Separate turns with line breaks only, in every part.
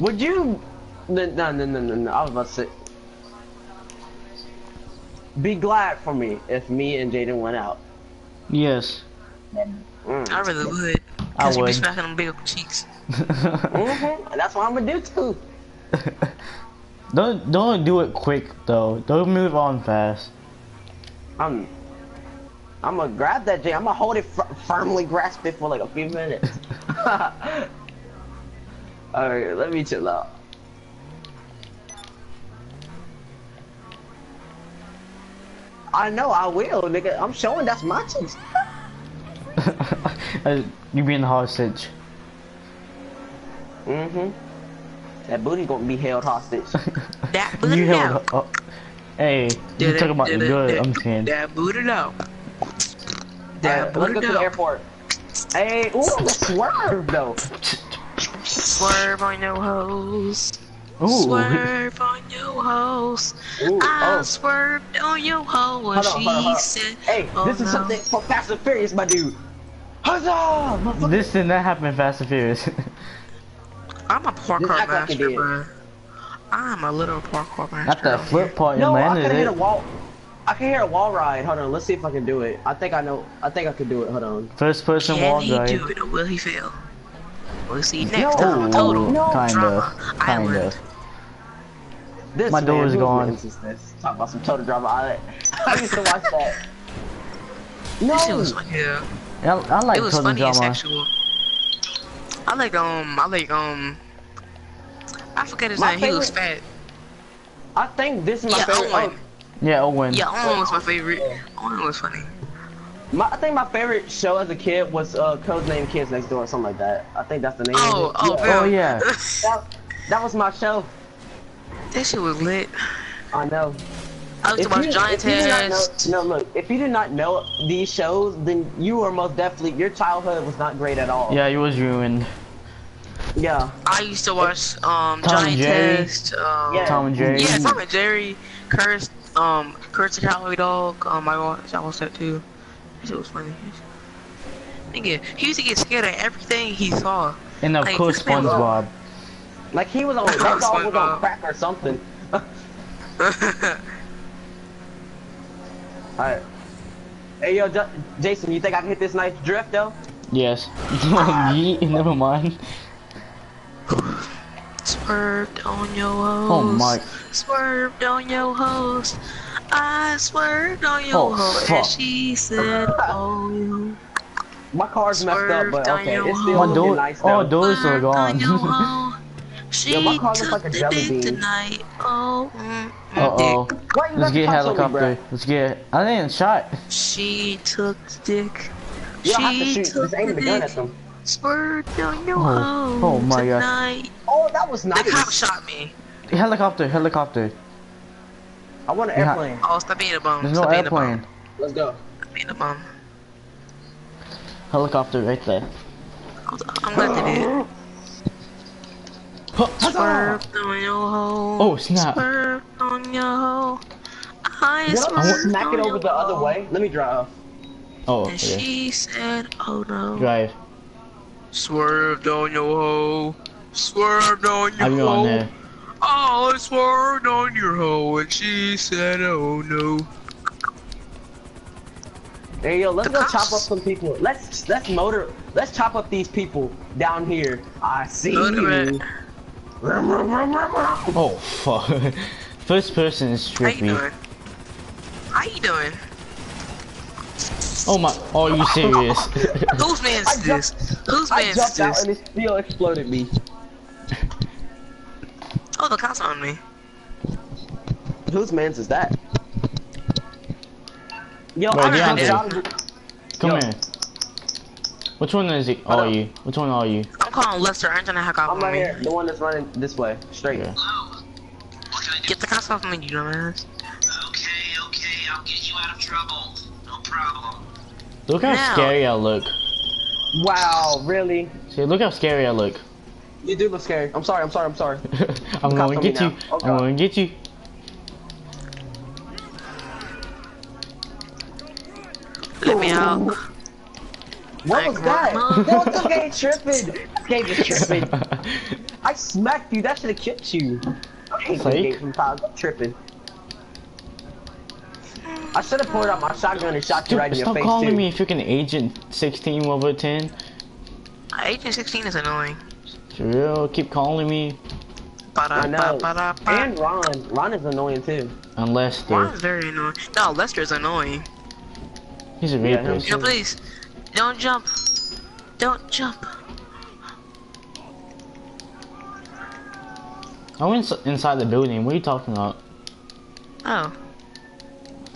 Would you? No, no, no, no, no. I was about to say. Be glad for me if me and Jaden went out.
Yes.
Mm.
I really would.
I
Cause you be
would.
smacking them big cheeks.
hmm That's what I'm gonna do too.
don't don't do it quick though. Don't move on fast.
I'm. I'm gonna grab that J. I'm gonna hold it fir firmly, grasp it for like a few minutes. All right, let me chill out. I know I will, nigga. I'm showing that's my cheese.
Uh, you being hostage.
Mm-hmm. That booty gonna be held hostage.
That booty
you
out.
held. Oh, hey, you talking about the good? I'm saying.
That booty out.
Alright,
That
let's go to the airport. Hey, ooh, let's swerve though.
Swerve on your hoes.
Ooh.
Swerve on your hoes.
Ooh,
I
oh.
swerved on your hoe and she
hold on, hold on.
said,
Hey,
oh,
this is
no.
something for Fast and Furious, my dude. Huzzah! motherfucker.
This did not happen in Fast and Furious.
I'm a parkour
Just act like
master, bro. I'm a little parkour master.
Not that
out
flip
here.
part
No,
and
I
landed
can hit a wall. I can hear a wall ride. Hold on, let's see if I can do it. I think I know. I think I can do it. Hold on.
First person wall ride.
Can he do it or will he fail? We'll see you next
No,
time Total
no.
Kind of.
Drama
Kind
Island.
of.
This
My
man,
door is gone.
is this? Talk about some total drama island. I used to watch that. No.
This shit was fun, yeah.
I, I like
it was
total
funny and
drama.
sexual. I like um, I like um, I forget his
My
name. He was fat.
I think this is my
Yeah,
favorite.
Owen.
oh,
Yeah, Owen.
Yeah, Owen was my favorite. Owen was funny.
My, I think my favorite show as a kid was uh, Codename Kids Next Door or something like that. I think that's the name.
Oh,
of it.
oh,
yeah.
Oh, yeah.
That, that was my show.
that shit was lit.
I know.
I used to watch Giant
if you did not know,
Test.
no, look, if you did not know these shows, then you were most definitely your childhood was not great at all.
Yeah, he was ruined.
Yeah.
I used to watch um
Tom
Giant Test. Um,
Yeah.
Tom and Jerry.
Yeah, Tom and Jerry, Curse, um, Curse the Cowboy Dog. Um, I watched, I watched that too. That shit was funny. Nigga, he used to get scared of everything he saw.
And of
Like,
course,
this man was-
SpongeBob.
Like he was on that dog was on crack or something. Alright. Hey yo, J Jason, you think I can hit this nice drift though?
Yes. Yeet, never mind.
Swerved on your oh hoes.
Oh my.
Swerved on your hoes. I swerved on your
Oh,
hoe
fuck.
and she said, oh, you
My car's messed up, but okay, it's still
My
hoe.
looking
door,
nice
oh,
though.
doors are
swerved on your
gone.
She
Yo, my car looks like a jelly bean.
tonight. Oh, mm,
uh oh.
dick.
Why
Let's get
the cops me,
helicopter. Let's get. I didn't shot.
She took the dick.
You don't have to
She
shoot,
took
just aim the gun at
dick.
them.
Swerved on your
Oh,
hoe
oh my gosh.
tonight.
Oh, that was nice.
The cop shot me.
Helicopter, helicopter.
I want an
Yeah.
airplane.
Oh, stop being a bum.
There's no
stop being a bum.
airplane.
Let's go.
Stop being a bum.
Helicopter right there.
I'm glad they did. Swerved on your hoe.
Oh, snap.
Swerved on your hoe. I
What
swerved
smack it over
your
the other way? Let me drive.
Oh,
And
okay.
she said, oh no.
Drive.
Swerved on your hoe. Swerved on your
I'll be on there.
Oh, I swerved on your hoe. And she said, oh no.
Hey yo, let's
The
go chop up some people. Let's let's motor. Let's chop up these people down here. I see you.
Oh fuck. First person is trippy.
How you doing? How you doing?
Oh my. Oh, you serious?
Whose man's
I
is this? Whose
I
man's is
jumped out and it still exploded me.
Oh, the cops on me.
Whose man's is that? Yo,
Wait,
I
get out
jumped
there.
out of the-
Come
Yo.
here. Which one is it?
Hold
Are you? Which one are you?
I'm calling Lester. I'm trying to hack off
I'm right
me.
here. The one that's running this way, straight.
Yeah.
Get the cops off me, you dumbass.
Okay, okay, I'll get you out of trouble. No problem.
Look how
Now.
scary I look.
Wow, really?
See, look how scary I look.
You do look scary. I'm sorry. I'm sorry. I'm sorry.
I'm
Cops
gonna get you.
Oh,
I'm gonna get you.
Let me out.
What was that?
grandma.
Yo, this game tripping. This game is tripping. I smacked you. That should have killed you. I hate
Fake?
game sometimes. I'm tripping. I should have pulled out my shotgun and shot you
Dude,
right in your
stop
face
calling
too.
me freaking Agent 16 level 10.
Agent 16 is annoying.
For real, keep calling me.
I know.
Ba-da-ba-ba-da-ba.
And Ron. Ron is annoying too.
Unless
Ron
the
is very annoying. No, Lester's annoying.
he's a
Yeah,
rapist.
No, please. Don't jump. Don't jump.
I went ins- inside the building. What are you talking about?
Oh.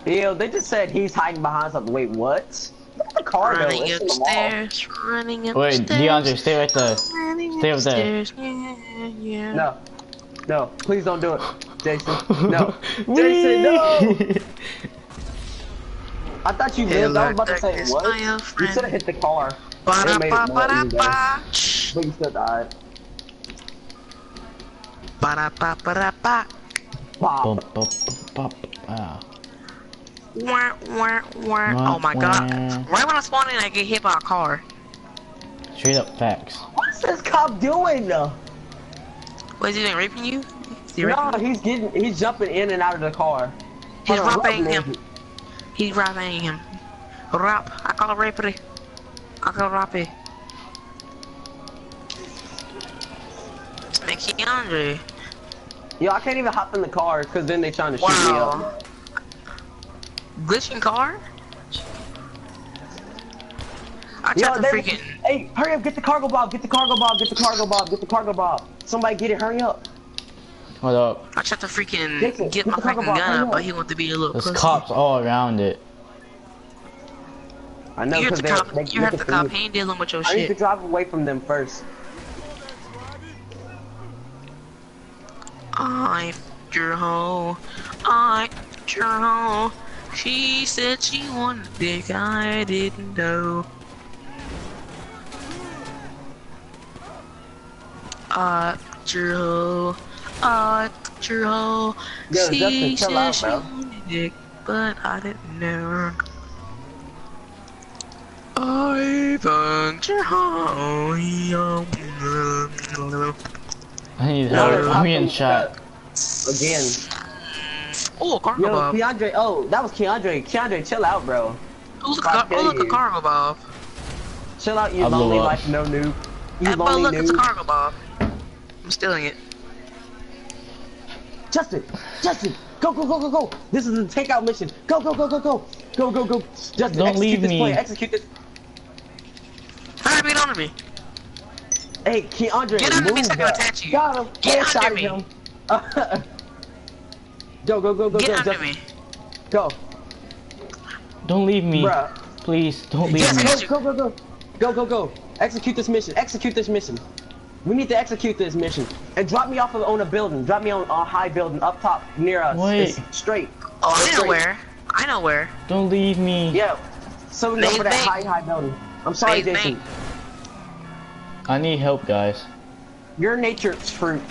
Yo, they just said he's hiding behind something. Wait, what? Look at the car.
Running
It's in the
upstairs. Running upstairs.
Wait, DeAndre, stay right there.
Running
stay up there.
upstairs. Yeah, yeah.
No. No, please don't do it. Jason. No. Jason, no! I thought you
Hey,
lived. I was about to say, what?
my old
You
friend.
should have hit the car. It made more easy,
Ba-da-ba-ba-da-ba.
But you still died.
Ba-da-ba-ba-da-ba.
Pop.
Bump, bump, bump, ah.
Wah, wah, wah.
Wah,
Oh my god. Right when I spawn in, I get hit by a car.
Straight up facts.
What's this cop doing? No,
What, is he doing, raping you? Is he raping you?
he's getting, he's jumping in and out of the car.
He's
Hold on, what
raping him. He's raping him. Rap. I call it rapery. I call it rappy. Hey, Keandre.
Yo, I can't even hop in the car because then they trying to shoot me up.
Glitching car? I
Yo,
tried to freaking.
hey, hurry up, get the Cargobob, get the Cargobob, get the Cargobob, get the Cargobob. Somebody get it, hurry up.
Hold up.
I tried to freaking
Jason,
get
get
my
the cargo
freaking
bob,
gun up, but
up.
he wanted to be a little
There's
pussy.
cops all around it.
I know
You have
because
to
they,
cop.
they
You have
looking
to cop. He ain't dealing with your shit.
I need to drive away from them first.
I your hoe. I your hoe. She said she wanted a dick. I didn't know. I your hoe. I your hoe.
Yo,
she
Justin,
said
out,
she
bro.
wanted a dick, but I didn't know. I bugged your hoe.
I need
No,
help.
they're
me in chat.
Again.
Oh, cargo
Yo,
bob.
Keandre, oh, that was Keandre. Keandre, chill out, bro.
Oh, look,
Fuck
a, oh, look, a Cargobob.
Chill out, you
I blew
lonely
up.
life, no noob. You
Hey, but
lonely
look, it's a
noob.
Cargobob. I'm stealing it.
Justin, Justin, go, go, go, go, go. This is a takeout mission. Go, go, go, go, go. Go, go, go. Justin,
Don't
execute
leave
this
me.
plan. Execute this.
Hurry, beat under me.
Hey, Keandre,
Get under me
move
so I can attach you.
Got him.
Get
Headshot
under me.
him. go, go, go, go,
Get
go.
under
Justin.
me.
Go,
Don't leave me.
bruh.
Please, don't leave
Yes,
me.
Go, go, go, go. Go, go, go. Execute this mission. Execute this mission. We need to execute this mission. And drop me off of, on a building. Drop me on a high building up top near us.
Wait.
It's straight.
Oh, I know
Straight.
where. I know where.
Don't leave me.
Yeah. So we go
Bang,
for that
bang.
high, high building. I'm sorry,
Bang,
Jason.
bang.
I need help, guys.
You're nature's fruit.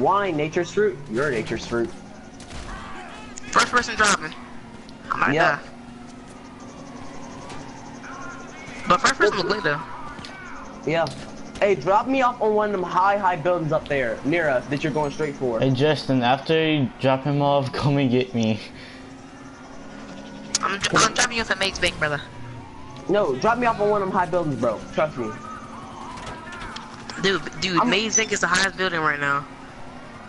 Wine, nature's fruit. You're nature's fruit.
First person driving. I might
Yeah.
die. But first person look lit though.
Yeah. Hey, drop me off on one of them high, high buildings up there near us that you're going straight for.
Hey, Justin, after you drop him off, come and get me.
I'm, I'm driving you off at Maze Bank, brother.
No, drop me off on one of them high buildings, bro. Trust me.
Dude, dude,
I'm-
Maze Bank is the highest building right now.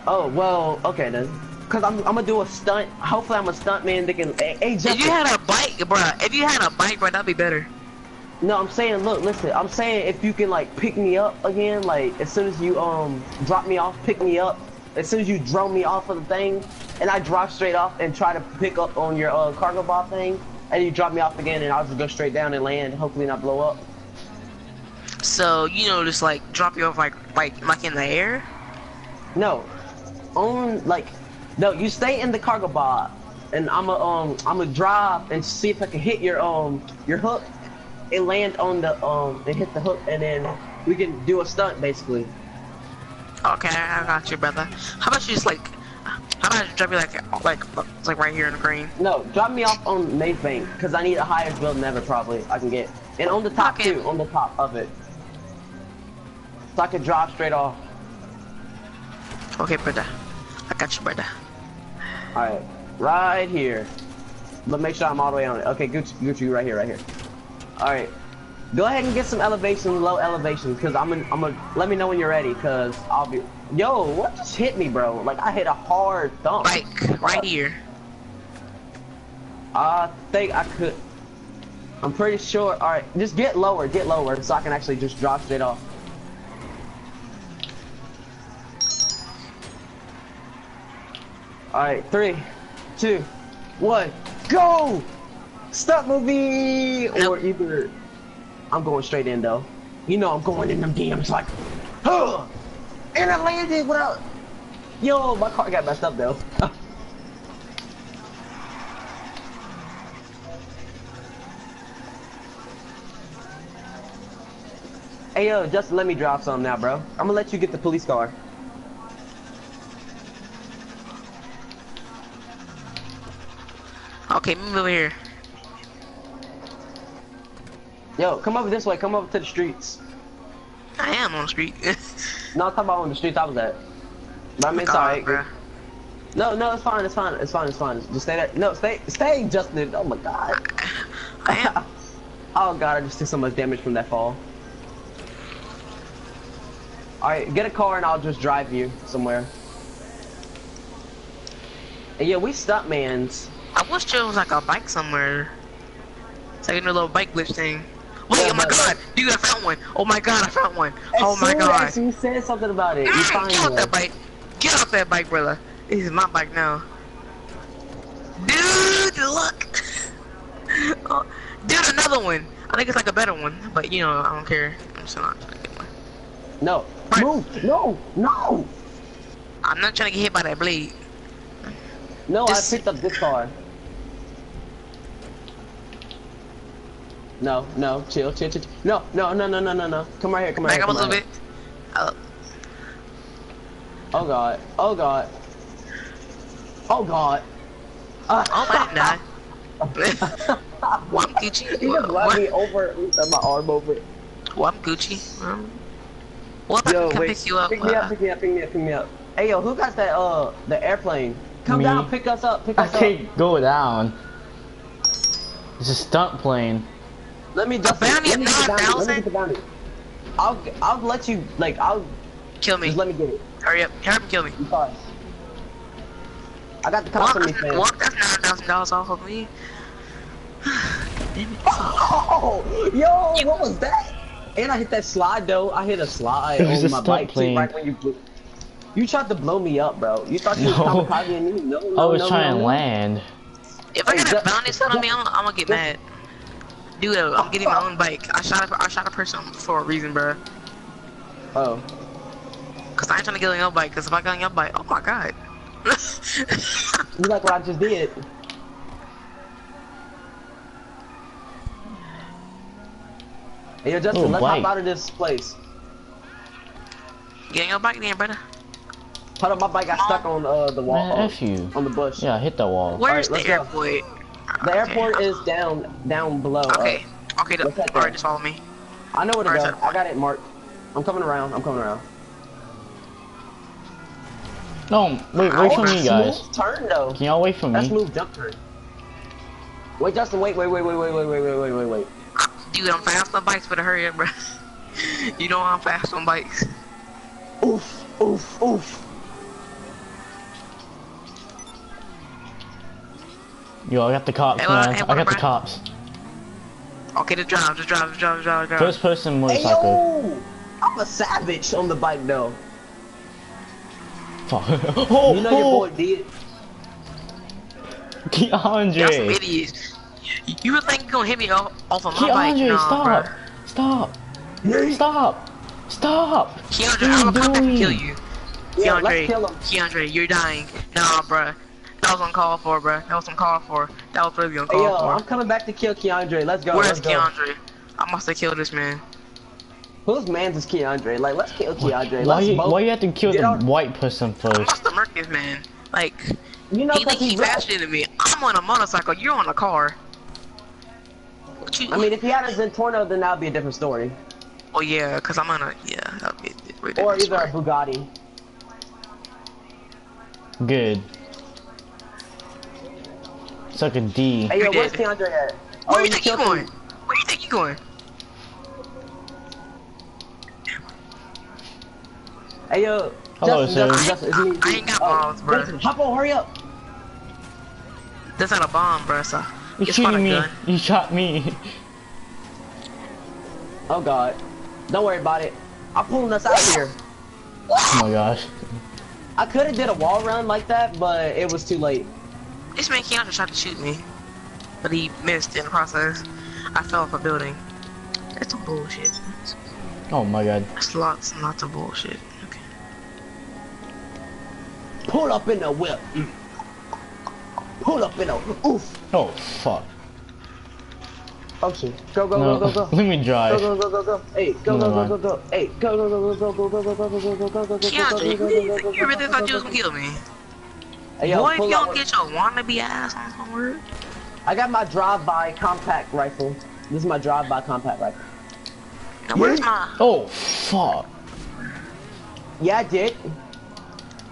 Oh, well, okay then. Cause I'm, I'm gonna do a stunt. Hopefully I'm a stunt man that can, hey, hey
If you had a bike, bruh, if you had a bike, bruh, that'd be better.
No, I'm saying, look, listen. I'm saying if you can like pick me up again, like as soon as you um drop me off, pick me up. As soon as you drone me off of the thing, and I drive straight off and try to pick up on your uh, Cargobob thing, and you drop me off again, and I'll just go straight down and land. Hopefully not blow up.
So, you know, just like drop you off like, like, like in the air.
No, on like, no, you stay in the Cargobob, and I'm a um I'm gonna drive and see if I can hit your um your hook, and land on the um and hit the hook, and then we can do a stunt basically.
Okay, I got you, brother. How about you just like, how about I drop me like, like, like right here in the green?
No, drop me off on Maze Bank, because I need the highest building ever probably I can get. And on the top
Okay.
too, on the top of it. so I can drop straight off.
Okay, brother. I got you, brother.
All right, right here. But make sure I'm all the way on it. Okay, Gucci, Gucci, right here, right here. All right, go ahead and get some elevation, low elevation, cause I'm gonna, I'm gonna let me know when you're ready, cause I'll be. Yo, what just hit me, bro? Like I hit a hard thump.
Bike, right here.
I think I could. I'm pretty sure. All right, just get lower, get lower, so I can actually just drop straight off. All right, three, two, one, go! Stop movie, or either I'm going straight in though. You know I'm going in them DMs like, huh? And I landed without. Yo, my car got messed up though. Hey yo, just let me drop some now, bro. I'm gonna let you get the police car.
Okay, move over here.
Yo, come over this way. Come over to the streets.
I am on the street.
No, I'm talking about on the streets I was at. But I mean, it's alright. No, no, it's fine. It's fine. It's fine. It's fine. Just stay there. No, stay, stay, Justin. Oh my god.
I am.
oh god, I just took so much damage from that fall. Alright, get a car and I'll just drive you somewhere. And yeah, we stuntmans.
There was like a bike somewhere. It's like a little bike glitch thing. Wait,
Yeah,
oh my god, dude, I found one. Oh my god, I found one. Oh
As
my
soon
god.
as you said something about it, you find
Get off that bike. Get off that bike, brother. This is my bike now. Dude, look. Oh, dude, another one. I think it's like a better one, but you know, I don't care. I'm still not trying to get one.
No,
Right.
move. No, no.
I'm not trying to get hit by that blade.
No,
This-
I picked up this car. No, no, chill, chill, chill. chill. No, no, no, no, no, no, no. Come right here, come right
Back
here.
up a
come
little
right
bit. Uh,
here. Oh god, oh god. Oh god. Uh,
oh, I didn't die. well, I'm Gucci.
he just
Well,
let me over, uh, my arm over.
well, I'm Gucci. Um, What if I
Yo,
can
wait,
pick you up?
pick me
uh,
up, pick me up, pick me up, pick me up. Hey yo, who got that, uh, the airplane? Come
Me.
down, pick us up, pick
I
us up.
can't go down. It's a stunt plane.
Let me just,
bounty
let me
of
get the bounty, let me get the bounty. I'll, I'll let you, like, I'll,
kill me.
just let me get it.
Hurry up. Hurry up and kill me.
I'm. I got the cops on me, fam.
What? That's nine thousand dollars off of me. Damn it.
Oh, yo, what was that? And I hit that slide though. I hit a slide on my
stunt
bike too, right when you blew. You tried to blow me up, bro. You thought you was
No.
kamikaze me? No, no,
I was
no,
trying to
no.
land.
If I
Hey,
get a bounty set on me, I'm, I'm gonna get
that-
mad. Dude, I'm getting my own bike. I shot a, I shot a person for a reason, bro.
Oh,
Cause I ain't trying to get on your bike. Cause if I got on your bike, oh my god.
you like what I just did? Hey, yo, Justin,
Oh,
let's
bike.
hop out of this place.
get on your bike then, brother.
Hold up, my bike got stuck on uh, the wall,
Man, F you.
on the bush.
Yeah, I hit the wall.
Where's
let's
the
go.
Airport?
The
Okay.
airport is down, down below.
Okay. Okay.
Let's head
The, all just follow me.
Uh, I know where to
Where's
go.
that
I got it marked. I'm coming around. I'm coming around.
No, wait, wait for me, guys.
Turn though.
Can y'all wait for me?
That's
me?
smooth jump turn. Wait, Justin, wait, wait, wait, wait, wait, wait, wait, wait, wait, wait, wait.
Dude, I'm fast on bikes, better hurry up, bro. you know I'm fast on bikes.
Oof, oof, oof.
Yo, I got the cops,
Hey, what-
man.
hey,
I got the cops.
Okay, just drive, just drive, just drive, just drive, drive.
First person
Hey
motorcycle.
yo, I'm a savage on the bike though.
Fuck. oh,
You know your
oh,
boy did.
Y'all some idiots. You- You would think you're gonna hit me off, off of my bike?
Keandre,
Nah,
stop.
bruh.
Stop. Stop. Stop.
Keandre,
What are
I'm
you
gonna come back and kill you.
Yeah,
Keandre,
let's kill him.
Keandre, you're dying. Nah, bruh. That was uncalled for, bruh. That was uncalled for. That was really
Hey
uncalled
yo, I'm coming back to kill Keandre. Let's go.
Where's
let's go.
Keandre? I must have killed this man.
Whose man's is Keandre? Like, let's kill Keandre.
Why
Let's
you,
both.
why you have to kill
Get
the
out-
white person
I
first?
must have murked this man. Like,
You know,
he
cause
think he
he's black.
faster me. I'm on a motorcycle. You're on a car. What you?
I mean, if he had a Zentorno, then that'd be a different story.
oh yeah, cause I'm on a yeah. That'd be Wait,
or
that's
either a. Bugatti.
Good. Suck a D.
Hey yo,
You
where's
did.
Keandre at?
Where
Oh,
you think you
killed
going?
him.
Where you think you going?
Hey yo,
Hello,
Justin,
sir.
Justin, Justin, it's me.
I ain't got
Oh,
balls, bro.
Justin, hop on, hurry up.
That's not a bomb, bro. So
You
it's
shooting me.
gun.
You shot me.
Oh god, don't worry about it. I'm pulling us out of here.
Oh my gosh.
I could have did a wall run like that, but it was too late.
This man Keandre tried to shoot me, but he missed in the process. I fell off a building. That's some bullshit.
Oh my god.
That's lots and lots of bullshit. Okay.
Pull up in the whip. Mm. Pull up in the oof.
Oh fuck.
Oh shit. Go go
No.
go go go.
Let me
Go
drive.
go go go go. Go. Hey, go go
Never
go go go. Hey, go go go go go go go go go go go go go go go
Keandre, you really, you really thought you was gonna kill me?
Hey yo,
Boy, if you don't
up.
get your wannabe ass on somewhere.
I got my drive-by compact rifle. This is my drive-by compact rifle.
Now where's my?
Oh fuck.
Yeah, I did.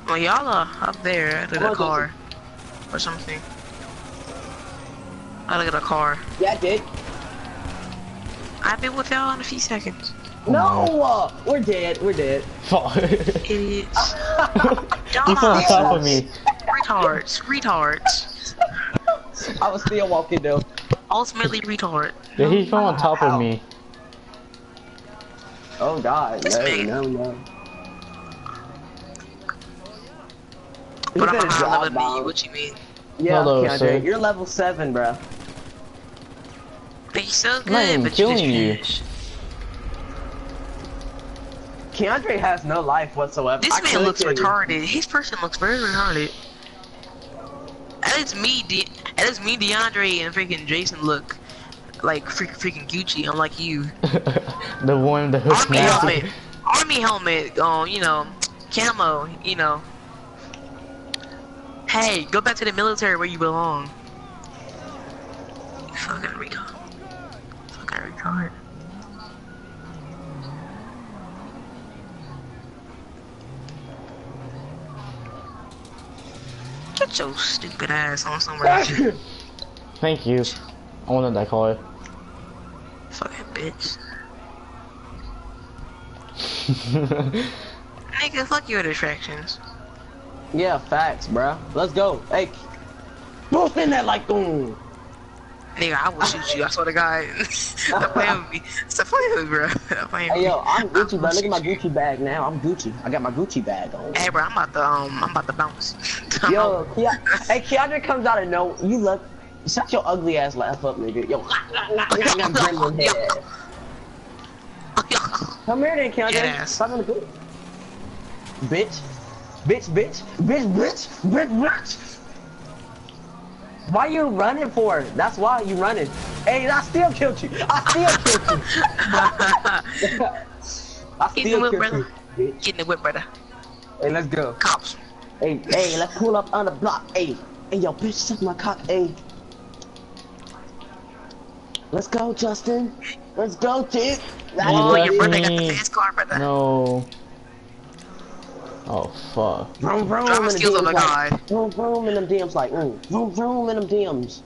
Well, y'all are up there at the
on,
car or something. I look at a car.
Yeah, I did.
I'll be with y'all in a few seconds.
No, uh, we're dead. We're dead.
Fuck.
Idiots.
you fell on top of me.
Retards. Retards.
I was still walking though.
Ultimately retard.
Yeah, he fell on top
Ow.
of me.
Oh god,
This
no,
man.
no, no.
But I'm
He's
a high level
by.
me. What do you mean?
Yeah,
Hello,
Keandre,
sir.
you're level seven, bro.
But he's so
I'm
good, but you just
killing you.
Trash.
Keandre has no life whatsoever.
This
I
man looks
you.
retarded. His person looks very retarded. That is me, De that is me, DeAndre, and freaking Jason look like freak freaking Gucci, unlike you.
the one the hook
Army
mask.
helmet, army helmet, um, you know, camo, you know. Hey, go back to the military where you belong. You fucking retard. Fucking retard. Get your stupid ass on somewhere.
Thank you. I wanted that car.
fucking bitch. Nigga, fuck your attractions.
Yeah, facts, bro. Let's go. Hey, boost in that like boom.
Nigga, I will shoot you. I swear to God. Stop playing with me. Stop playing with me, bro. Stop playing with
Hey yo, I'm Gucci, bro. Look at my. Gucci bag now. I'm Gucci. I got my Gucci bag on.
Hey, bro, I'm about to um, I'm about to bounce.
Yo, Ke- hey, Keandre comes out of no. You look. Shut your ugly ass laugh up, nigga. Yo, got gremlin head. Come here, then, Keandre.
Yes.
Stop on the bitch. Bitch, bitch, bitch, bitch, bitch, bitch, bitch. Why you running for? That's why you running. Hey, I still killed you. I still killed you. I
Get the
still
whip,
killed
brother.
you. Bitch.
Get in the whip, brother.
Hey, let's go.
Cops.
Hey, hey, let's pull up on the block. Hey, hey, yo, bitch, suck my cock. Hey. Let's go, Justin. Let's go, chick.
Oh, your brother got the mm. fast car, brother.
No. Oh fuck.
Vroom, vroom,
Driving
and the
skills of
DMs
a
like,
god.
Vroom, vroom, and them DMs like, mm, vroom, vroom, and them DMs.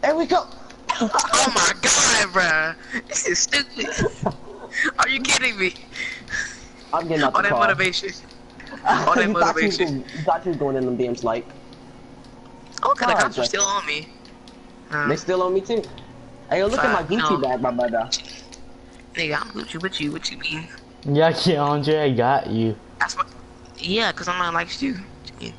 There we go.
Oh my god, bro. This is stupid. Are you kidding me?
I'm getting out
All
the
that
car.
motivation. All that
you, thought you, was
motivation.
Got you thought you going in them DMs like,
Oh, cause the
God,
cops are
Justin.
still on me. Uh,
they still on me too. Hey, yo, look at my Gucci
no.
bag, my brother.
nigga, I'm Gucci with you. What you mean?
Yeah, Keandre, I got you.
That's what. Yeah, cause I'm not like you. What you?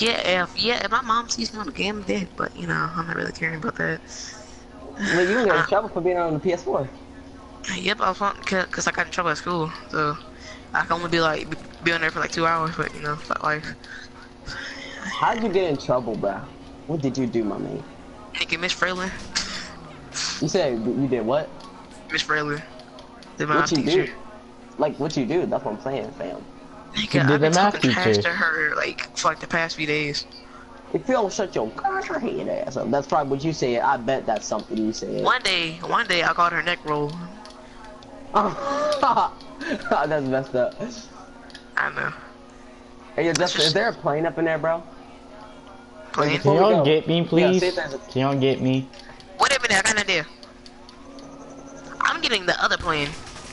Yeah, if yeah, if my mom sees me on the game, I'm dead. But you know, I'm not really caring about that.
Mean, you gonna get in trouble for being on the PS4.
Yep, I was on cause I got in trouble at school, so I can only be like be on there for like two hours. But you know, fuck life.
How'd you get in trouble, bro? What did you do, my man?
Nigga, Miss Fralin,
You said you did what?
Miss Fralin, the
What
math
you
teacher.
do? Like what you do? That's what I'm saying, fam.
Nigga,
You did
I've been
math
talking trash to her like for like the past few days.
If you don't shut your head ass up, that's probably what you said. I bet that's something you said.
One day, one day I called her neck roll.
That's messed up.
I know.
Hey, yo, Justin, is there a plane up in there, bro?
Plane.
Can y'all get me, please?
see if there's a-
Can y'all get me?
Wait a minute, I got an idea. I'm getting the other plane.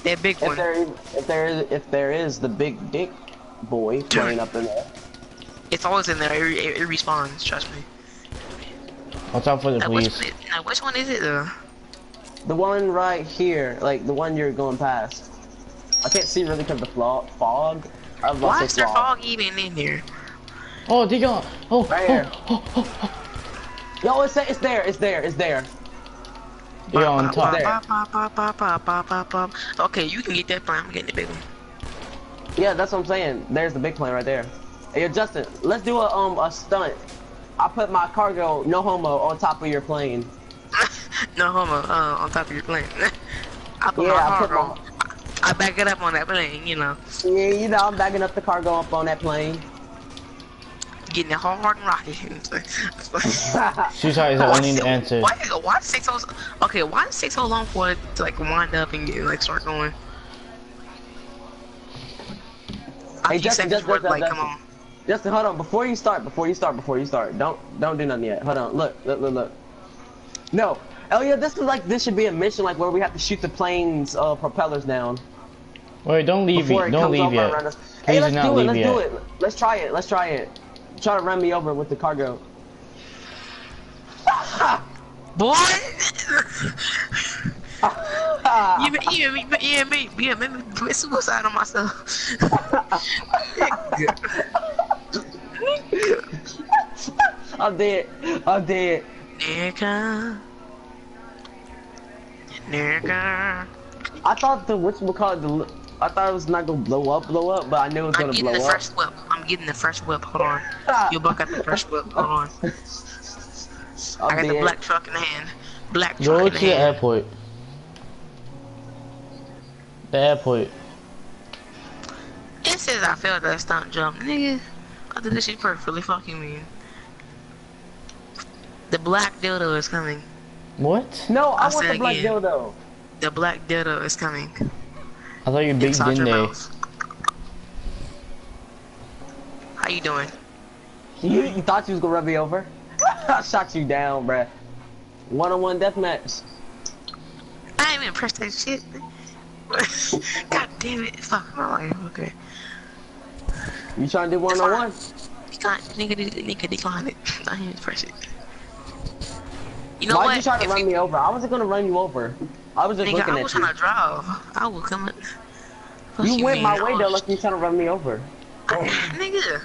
That big
If
one.
there, is, if there is, if there is the big dick boy plane up in there.
It's always in there. It, it, it respawns. Trust me.
Watch out for the
Now, which,
police.
one is, now, which one is it though?
The one right here, like the one you're going past. I can't see really because the flo- fog. I was about
Why is there
fog.
fog even in here?
Oh, they got. Oh,
Right oh, here.
oh, oh, oh,
Yo, it's it's there, it's there, it's there.
You're on top.
There.
Okay, you can get that plane. I'm getting the big one.
Yeah, that's what I'm saying. There's the big plane right there. Hey, yo, Justin, let's do a um a stunt. I put my cargo, no homo, on top of your plane.
no homo. Uh, on top of your plane. I put
Yeah,
my
I put
cargo. I back it up on that plane. You know,
Yeah, you know, I'm backing up the cargo up on that plane.
Getting it hard and rocky.
Suicide is the
Why
only
six-
answer.
Why, why is six so? Okay, why is six so long for it to like wind up and get like start going? I
Hey,
keep
Justin,
seconds
Justin,
worth,
Justin,
like, come
Justin.
on.
Justin, hold on. Before you start, before you start, before you start, before you start, don't don't do nothing yet. Hold on. Look, look, look, look. No. Oh yeah, this is like this should be a mission like where we have to shoot the plane's uh, propellers down
Wait, don't leave
before
me.
it
Don't leave
over
yet. Please
Hey, let's
not
do it. Let's
yet.
do it. Let's try it. Let's try it. Try to run me over with the cargo.
Boy, you made, you made me, you made me, you made me commit suicide on myself.
I'm dead. I'm dead.
Nigga, nigga.
I thought the what's call it the I thought it was not gonna blow up, blow up, but I knew it was
I'm
gonna blow up.
I'm getting the
up.
first whip. I'm getting the first whip. Hold on. You buck at the first whip. Hold on.
I'm
I got the black truck in the hand. Black truck
Go
in
to
the
the airport. The airport.
It says I failed that stunt jump. Nigga, I did this shit perfectly fucking mean. The black dildo is coming.
What?
No, I
I'll
want the black
again.
dildo.
The black dildo is coming.
I thought you big
Inside
in there.
How you doing?
You, you thought you was gonna run me over? I shot you down, bruh. One on one deathmatch.
I ain't even pressed that shit. God damn it. Fuck my life. Okay.
You trying to do one on one?
You can't, nigga, nigga, nigga decline it. I ain't even press it. You know
Why'd
what?
you try to
If
run me over? I wasn't gonna run you over. I was just
Nigga,
looking
I
at
was
you.
trying to drive. I will come. Fuck
You went my way though, like you trying to run me over.
nigga.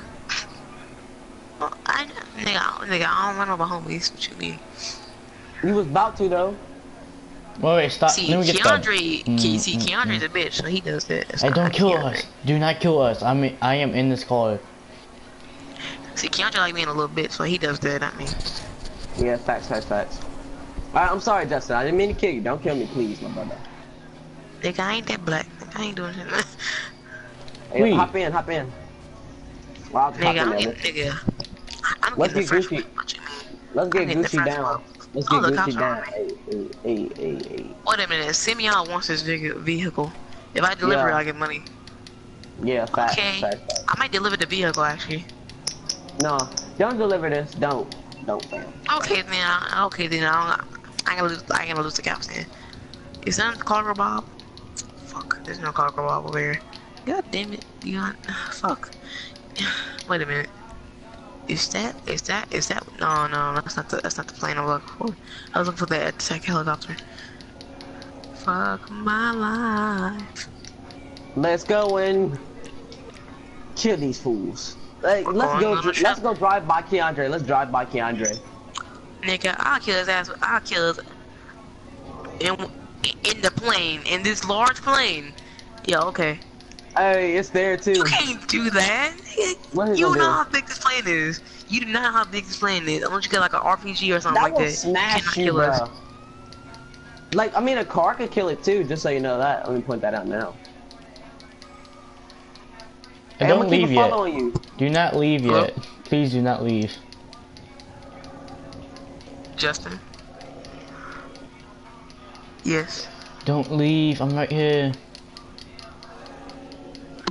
Well, I, nigga, I- nigga, I don't run over homies. What you mean?
You was about to though.
Wait, wait, stop.
See,
Let me get that.
Keandre,
Mm,
Ke- see,
mm,
Keandre's a bitch, so he does that. It's
Hey, don't kill
Keandre.
us. Do not kill us. I mean, I am in this car.
See, Keandre like being a little bitch, so he does that. I mean,
Yeah, facts, facts, facts. Alright, I'm sorry, Justin. I didn't mean to kill you. Don't kill me, please, my brother.
nigga, I ain't that black. I ain't doing shit.
Hey,
Wait.
hop in, hop in. Well, I'll hop in
I'm nigga. I'm
Let's get Gucci.
one. What you mean?
Let's get Gucci down. Let's
Oh,
get Gucci down.
on
Hey, hey, hey, hey, hey.
Wait a minute, Simeon wants his vehicle. If I deliver
Yeah.
it, I get money.
Yeah, facts,
Okay.
facts, facts.
I might deliver the vehicle actually.
No, don't deliver this. Don't. Don't, fam.
Okay, then. I, okay, then. I don't, I ain't gonna lose. I ain't gonna lose the cops then. Is that Cargobob? Fuck. There's no Cargobob over here. God damn it. You got. Fuck. Wait a minute. Is that? Is that? Is that? No, no, that's not the. That's not the plane I'm looking for. I was looking for the attack helicopter. Fuck my life.
Let's go and kill these fools. Like, let's go. Let's go drive by Keandre. Let's drive by Keandre.
Nigga, I'll kill his ass. I'll kill his. In, in the plane, in this large plane. Yeah, okay.
Hey, it's there too.
You can't do that. nigga.
What is
You
it
know
do?
how big this plane is. You do not know how big this plane is. Unless you get like an RPG or something
That
like
will
that.
smash you,
kill us.
Like, I mean, a car could kill it too. Just so you know that. Let me point that out now.
And
Hey,
don't leave yet.
you.
Do not leave
Hello?
yet. Please do not leave.
Justin. Yes.
Don't leave. I'm right here.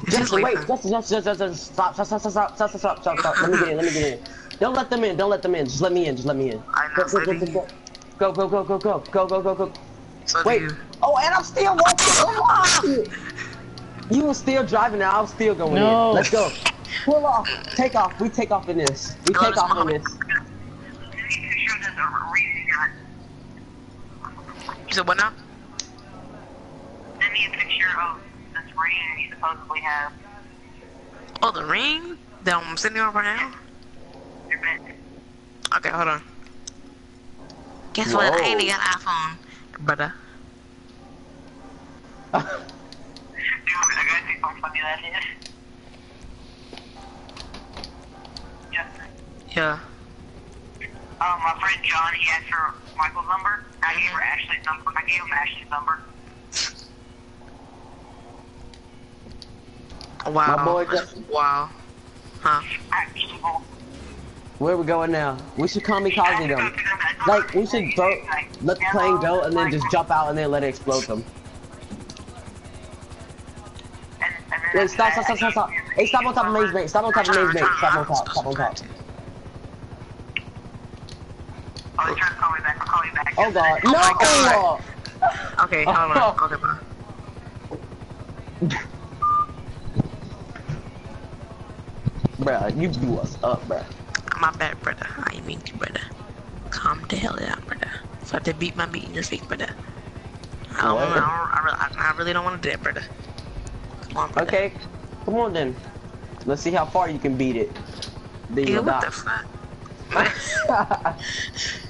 Justin, wait, Justin, Justin, Justin, Justin, stop, stop, stop, stop, stop, stop, stop, stop, stop. Let me get in, let me get in. Don't let them in, don't let them in. Just let me in, just let me in.
I know,
Go, go, go, go, go, go, go, go, go, go, go, go, go.
So
Wait. Oh, and I'm still walking. You were still driving, and I was still going
No.
in. Let's go. Pull off. Take off. We take off in this. We take off in this.
You said what now?
Send me a picture of this ring you supposedly have.
Oh, the ring that I'm sitting on right now?
Your bed.
Okay, hold on. Guess what? I ain't
Whoa.
got iPhone, brother.
Uh, Dude, I gotta see how funny that is. Justin.
Yeah.
Um, my friend John, he asked for Michael's number. I gave her Ashley's number. I gave him Ashley's number.
Wow.
My boy Justin.
Wow. Huh?
Ashley.
Where we going now? We should call me kamikaze them. Like, we should throw, let the plane go, and then just jump out, and then let it explode them.
And, and
Wait, stop, stop, stop, stop, stop. Hey, stop on top of Maze Mate. Stop on top of Maze Mate. Stop on top. Stop on top.
Oh, he's trying to call me back. I'll call you back.
Oh god.
Oh
No!
God. Okay, hold on. Okay, bye.
Bruh, you blew us up, bruh.
My bad, brother. I ain't mean to, brother. Calm the hell down, brother. So I have to beat my meat in your face, brother. I don't,
What?
I, don't, I, really, I, I really don't want to do that, brother. Come on, brother.
Okay, come on then. Let's see how far you can beat it. Then
Yeah,
you'll
what
die.
the fuck?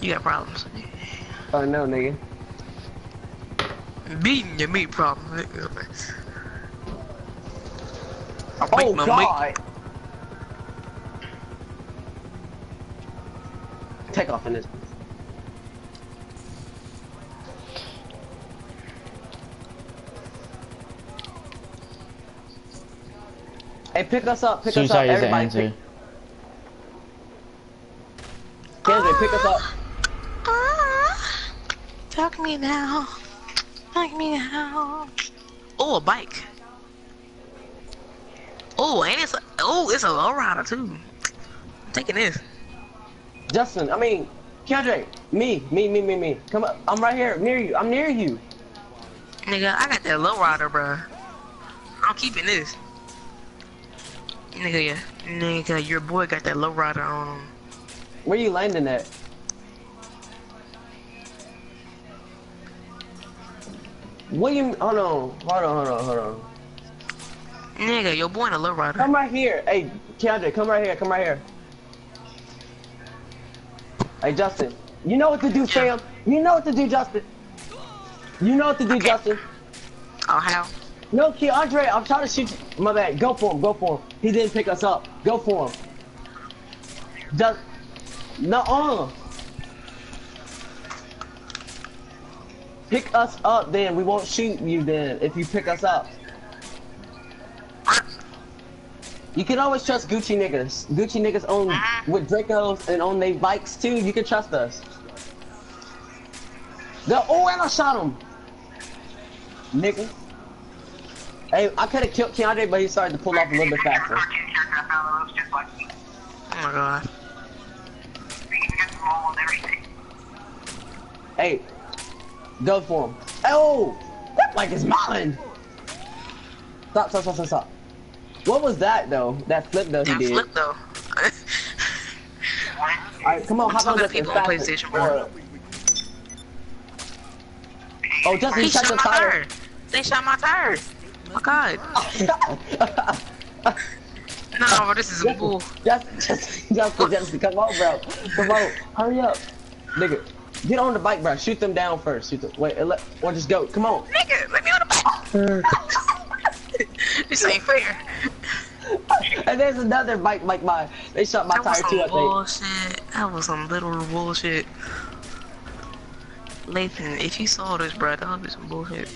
you got problems.
oh no, nigga.
Beating your meat problem. I'll
Oh
my
god. Take off in this. Hey, pick us up, pick us up,
Suicide is the
everybody.
Answer.
Pick, Kendrick, pick us up.
Ah, Fuck me now. Fuck me now. Oh, a bike. Oh, and it's a oh, it's a lowrider too. I'm taking this.
Justin, I mean, Kendrick, me, me, me, me, me. Come up. I'm right here, near you. I'm near you.
Nigga, I got that lowrider, bro. I'm keeping this. Nigga, yeah. Nigga, your boy got that lowrider on him.
Where are you landing at? What do you? Hold on, hold on, hold on, hold on.
Nigga, your boy in a lowrider.
Come right here. Hey, Keandre, come right here. Come right here. Hey, Justin. You know what to do, fam. You know what to do, Justin. You know what to do,
Okay.
Justin.
Oh, how?
No, Keandre, I'm trying to shoot you. My bad. Go for him. Go for him. He didn't pick us up. Go for him. Just. No. Pick us up, then. We won't shoot you, then, if you pick us up. You can always trust Gucci niggas. Gucci niggas own with Dracos and own their bikes too. You can trust us. Go. Oh, and I shot him. Nigga. Hey, I could have killed Keandre, but he started to pull off a little bit faster.
Oh my god.
They even got the mole and everything.
Hey, go for him. Oh, that bike is mine. Stop, stop, stop, stop, stop. What was that though? That flip though he
That
did.
flip though.
Alright, come on, hop on
talking people
as
on PlayStation, bro.
Oh, Justin,
he
he shot
shot
the
my
tire.
tire. They shot my tire. Oh my god. No, bro, this is bull.
Justin, Justin, Justin, Justin, come on, bro. Come on, hurry up. Nigga, get on the bike, bro. Shoot them down first. Shoot them. Wait, let, or just go. Come on.
Nigga, let me on the bike. this ain't fair.
And there's another bike like mine. They shot my
That
tire too,
some
I think.
bullshit. That was some literal bullshit. Lathan, if you saw this, bro, that would be some bullshit.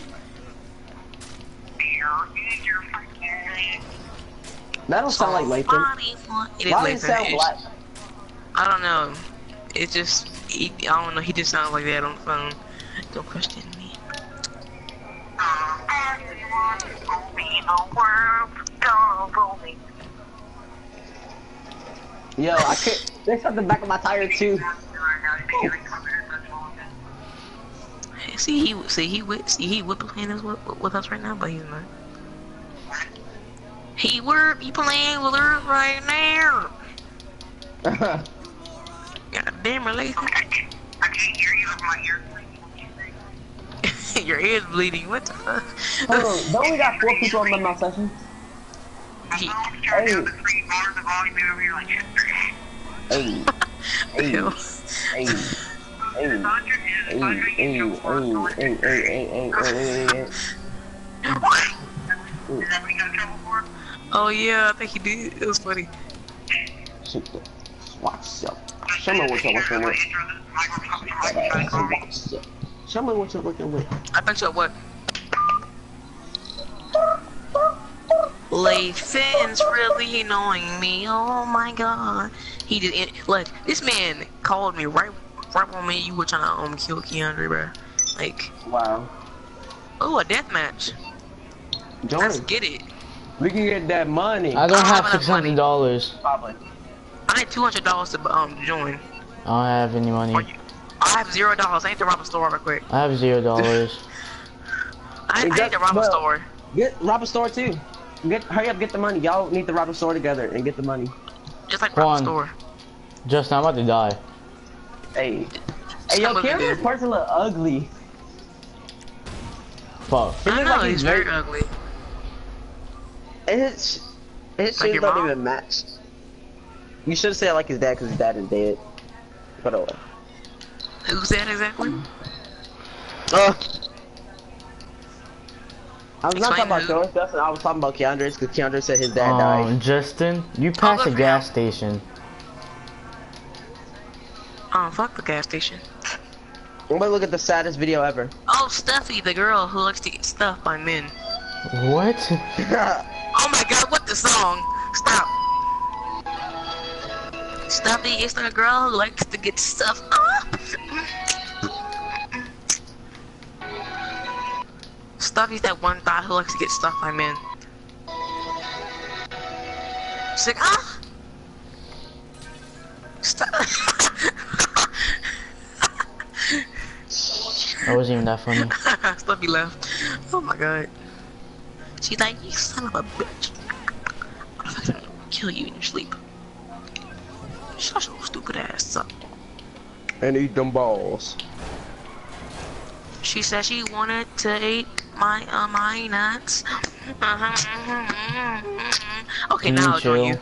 That don't sound like oh, Lathan.
Somebody want- It is
Why
Lathan.
black?
I don't know. It just, he, I don't know. He just sounds like that on the phone. Don't question me.
Everyone will be the world. Gonna roll me.
Yo, I could. They shot the back of my tire too.
See, he see he would see he would be playing this with, with us right now, but he's not. He would be playing with us right now. God damn relation.
I can't, I can't hear you with my ears.
Your ear's bleeding. What the fuck?
Hold on, don't we got four people on my session?
I'm
He-
going to turn down the three bars of volume over here like
Hey, hey,
Ew.
hey, hey, hey, hey, hey, hey, hey, hey,
Oh yeah, I think he did. It was funny.
Watch up. Show me what you're working with. Show me what you're working with.
I bet you what? Lay Finn's really annoying me. Oh my god. He did it. Look, this man called me right, right when me you were trying to um kill Keandre, bro. Like,
Wow.
oh, a death match.
Join.
Let's get it.
We can get that money.
I don't
I
have
have
six hundred dollars.
Probably.
I need two hundred dollars to um join.
I don't have any money.
you, I have zero dollars. I need to rob a store real quick.
I have zero dollars.
I, I
It
need
does-
to rob a store.
Get rob a store too. Get hurry up, get the money. Y'all need to rob a store together and get the money.
Just like rob a
Juan.
store.
Justin, I'm about to die.
Hey. Hey yo,
Some of it
Cameron's
is.
person look ugly.
Fuck.
It
I
looks
know,
like
he's
very-
very ugly.
And his his
Like
shoes don't
mom?
even match. You should have said like his dad because his dad is dead. But oh.
Who's that exactly?
Uh, I was not talking about
who.
yours, Justin. I was talking about Keandre's because Keandre said his dad died.
Um, Justin, you passed
good
a gas
him.
station.
Oh, fuck the gas station.
I'm gonna look at the saddest video ever.
Oh, Stuffy, the girl who likes to get stuffed by men.
What?
Oh my god, what the song? Stop. Stuffy is the girl who likes to get stuffed up. Stuffy's that one thought who likes to get stuffed by men. She's like, ah! Stop.
That wasn't even that funny.
Stuffy left. Oh my god. She's like, you son of a bitch. I'm gonna kill you in your sleep. Shut your stupid ass up.
and eat them balls.
She said she wanted to eat my uh, my nuts. okay, now I'll join
chill?
you.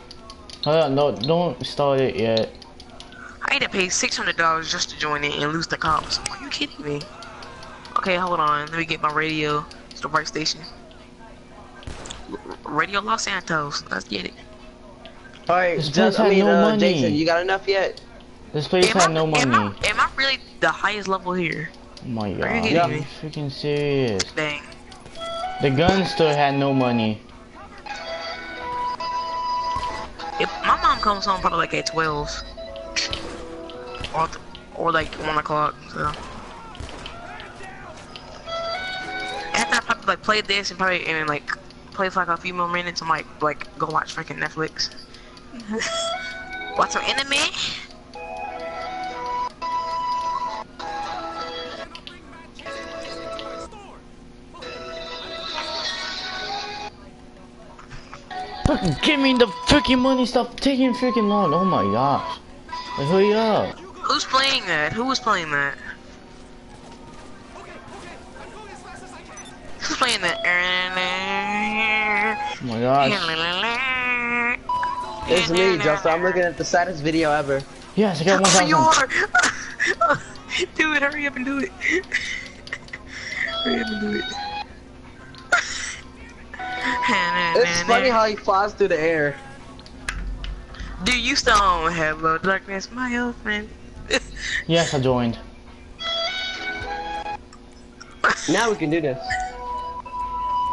Hold on, no, don't start it yet.
I had to pay six hundred dollars just to join it and lose the cops. Are you kidding me? Okay, hold on. Let me get my radio to the right station. Radio Los Santos. Let's get it.
Alright,
This
just
place
I mean,
no
uh,
money.
Jason, you got enough yet?
This place
Am
had
I-
no
Am
money.
I, am I really the highest level here?
Oh my god.
Are kidding
Are
me?
freaking serious?
Dang.
The gun store had no money.
If my mom comes home probably like at twelve, or th- or like one o'clock. So after I probably like play this and probably and like play for like a few more minutes, I might like go watch freaking Netflix. watch some anime.
Give me the freaking money. Stop taking freaking long. Oh my gosh. Like, hurry up.
Who's playing that? Who was playing that? Who's playing that?
Oh my gosh.
It's me, Justin. I'm looking at the saddest video ever.
Yes, I got
Oh, you
1,000.
are! do it, hurry up and do it. hurry up and do it.
It's funny how he flies through the air.
Do you still hello darkness, my old friend?
Yes, I joined.
Now we can do this.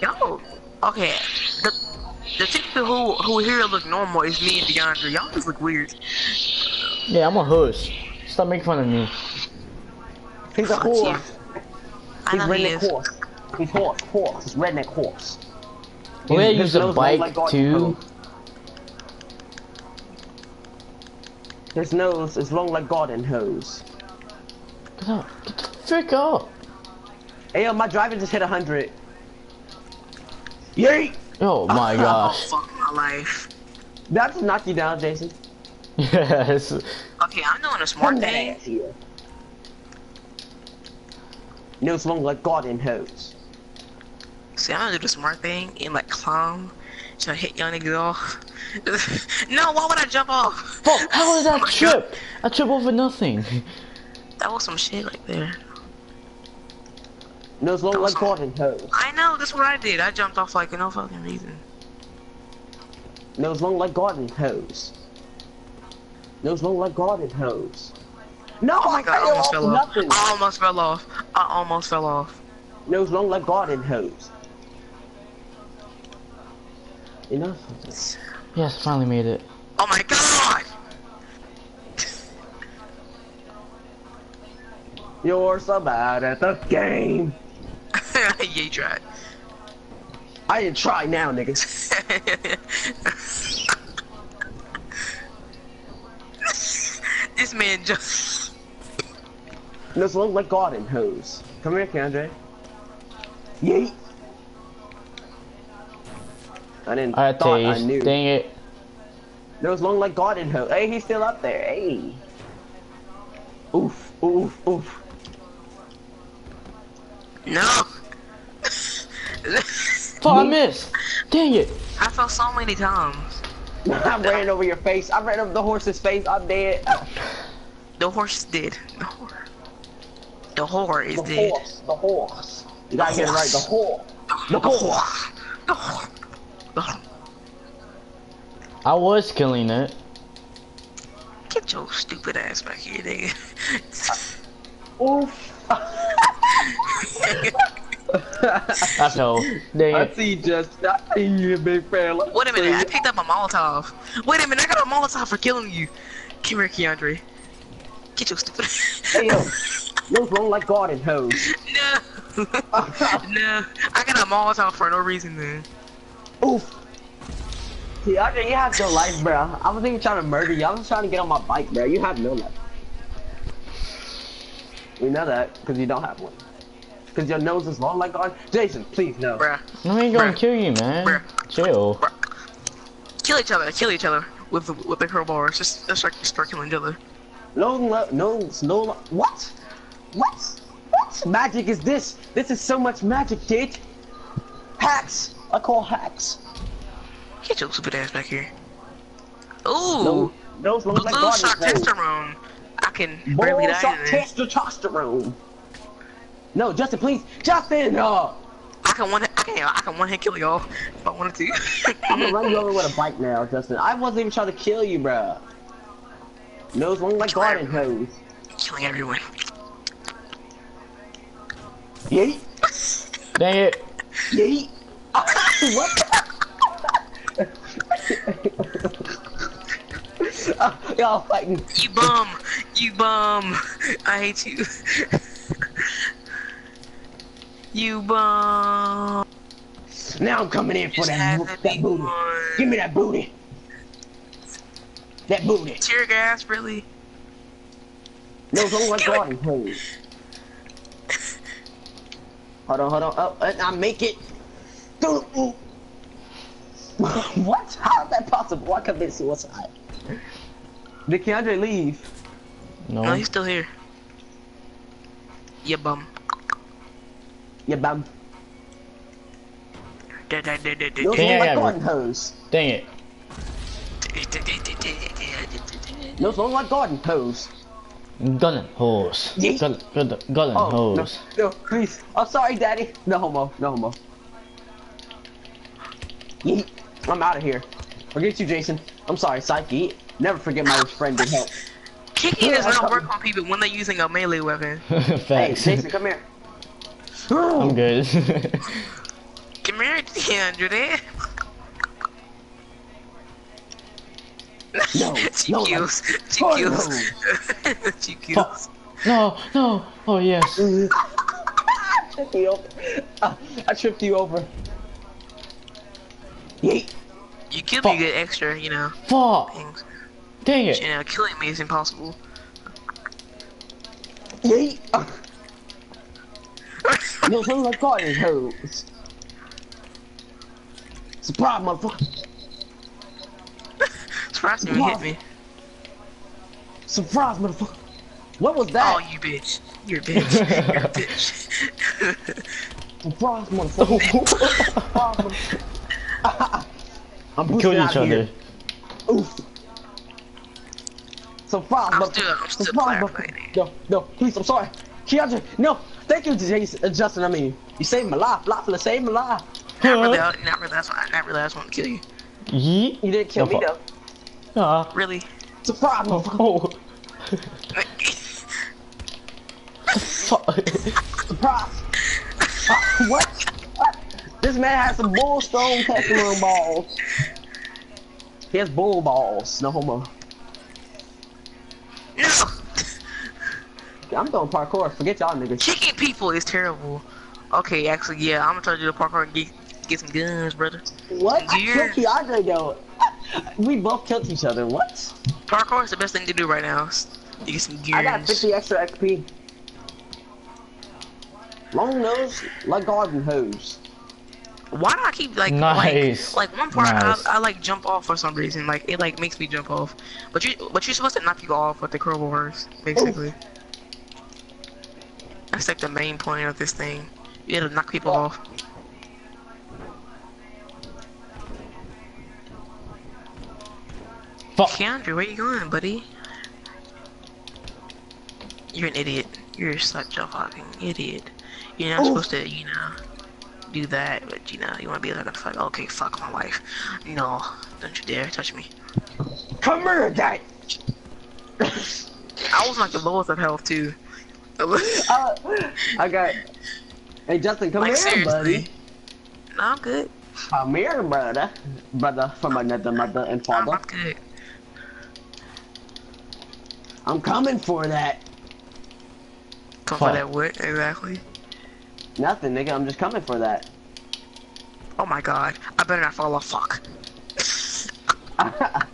Yo, okay. The the two people who who here look normal is me and DeAndre. Y'all just look weird.
Yeah, I'm a host. Stop making fun of me.
He's a horse.
I
He's
know he
redneck
is.
horse. He's horse, horse. He's redneck horse.
We gotta use a
nose long like
bike too.
His nose is long like garden hose.
Get up. Get the frick up.
Hey yo, my driver just hit 100. Yeet!
Oh my
Oh
gosh.
fuck my life.
That just knocked you down, Jason.
Yes.
Okay, I'm doing a smart
Come that
thing.
ass here. Nose long like garden hose.
See, I'm gonna do the smart thing and like climb, try to hit young niggas off. no, why would I jump off?
Fuck, how did
Oh
that
my
trip? I trip over nothing.
That was some shit right there.
Nose long
That
like garden hose.
I know, that's what I did. I jumped off like no fucking reason.
Nose long like garden hose. Nose long like garden hose. No,
Oh my god, I almost fell off.
nothing.
I almost fell off. I almost fell off.
Nose long like garden hose. Enough.
Yes, finally made it.
Oh my god!
You're so bad at the game.
Yeah, you tried.
I didn't try now, niggas.
this man just.
Nose long like garden hose. Come here, Kendra. Yeet. I didn't
I
thought I knew.
Dang it.
Nose long like garden hose. Hey, he's still up there. Hey. Oof, oof, oof.
No!
Fuck, I missed. Dang it.
I fell so many times.
I ran over your face. I ran over the horse's face. I'm dead.
The horse did. The whore. The whore is
The
dead.
horse. The horse. You gotta get it right. The horse. The
The
horse.
whore. The whore. The whore.
I was killing it.
Get your stupid ass back here, nigga.
Oof.
I fell. Dang
I
it.
see just. I see you, big fella.
Wait a minute, I picked up a Molotov. Wait a minute, I got a Molotov for killing you. Come here, Keandre. Get your stupid
Hey yo, those long like garden hose.
No. no. I got a Molotov for no reason, man.
Oof. See, Andre, you have no life, bro. I wasn't even trying to murder you. I was trying to get on my bike, bro. You have no life. We know that because you don't have one. Because your nose is long like garden. Jason, please no.
Bruh.
I ain't gonna
Bruh.
kill you, man.
Bruh.
Chill.
Kill each other, kill each other with the, with the crowbars. Just, just start, start killing each other.
No, no, no, no. What? What? What magic is this? This is so much magic, dude. Hacks. I call hacks.
Get your stupid ass back here. Ooh.
No, nose long
Blue
like garden
shock
hose.
testosterone. I can barely
Bull
die
shock
in this.
testosterone. No, Justin, please, Justin. Uh,
I can one, I can, I can one hit kill y'all if I wanted to.
I'm gonna run you over with a bike now, Justin. I wasn't even trying to kill you, bruh. Nose long like garden hose.
Killing everyone.
Yeet,
Dang it.
yeet. what? uh, y'all fighting.
You bum! You bum! I hate you. you bum!
Now I'm coming in for
Just
that,
had
that booty.
one.
Give me that booty. That booty.
Tear gas, really?
Like
Kill it.
garden. Hold on, hold on. Oh, and I make it. What? How is that possible? I commit suicide. Did Keandre leave?
No,
No.
he's still here. You bum.
Yeah, bam.
Da- da- da- da- da-
Nose
Can
long
I
like
have
garden hose.
Dang it.
Nose long like garden hose.
Gun hose.
Yeet.
Gun, gun, gun and
Oh, no,
hose.
no, please. I'm sorry, Daddy. No homo, no homo. Yeet. I'm out of here. Forget you, Jason. I'm sorry, Psyche. Never forget my friend and help.
Kicking does not work on people when they're using a melee weapon.
Hey, Jason, come here.
I'm good.
Come here, DeAndre.
No,
Cheap
no,
kills. Cheap
Oh,
kills.
no.
Cheap kills.
no, no. Oh yes.
tripped you over. I tripped you over. Yeet.
You killed
Fuck.
me good extra, you know,
Fuck.
things.
Dang it.
You know, killing me is impossible.
Yeet. Uh. No, some of my cards hurts. Surprise, motherfucker.
Surprised you hit me.
Surprise, motherfucker. What was
Oh,
that?
you bitch. You're a bitch. You're a bitch.
Surprise, motherfucker. Surprise, motherfucker. I'm boosting
Kill
out
each other.
here. Oof. Surprise,
I'm
motherfucker.
still- I'm still
Surprise,
clarifying
motherfucker. No, no, please, I'm sorry. Keandre, no. Thank you, Jason, uh, Justin. I mean, you saved my life. Life, saved my life.
not really, not really, that's why, not really, I just want to kill you.
Yeet.
You didn't kill
No,
me
fuck.
though.
Ah.
Really?
Surprise,
Oh,
motherfucker.
oh. Fuck.
Surprise. Uh, what? Uh, this man has some bull stone pepperoni balls. He has bull balls. No homo.
No!
I'm doing parkour. Forget y'all niggas.
Kicking people is terrible. Okay, actually, yeah, I'm gonna try to do the parkour and get, get some guns, brother.
What? I
Yeah.
killed Keandre though. We both killed each other. What?
Parkour is the best thing to do right now. You get some gear.
I got 50 extra XP. Long nose, like garden hose.
Why do I keep like
Nice.
like like one part
Nice.
I, I like jump off for some reason. Like it like makes me jump off. But you but you're supposed to knock you off with the crowbars basically. That's like the main point of this thing. You gotta knock people off.
Fuck.
Keandre where you going buddy? You're an idiot. You're such a fucking idiot. You're not
Oh.
supposed to you know do that but you know you want to be like a fuck okay fuck my wife no don't you dare touch me
Come here, Dad.
I was like the lowest of health too.
Uh, I got. Hey Justin, come
Like,
here,
seriously.
buddy.
I'm good.
Come here, brother. Brother from another mother and father.
I'm good.
I'm coming for that.
Come
Fuck.
for that what exactly?
Nothing, nigga. I'm just coming for that.
Oh my god. I better not fall off. Fuck.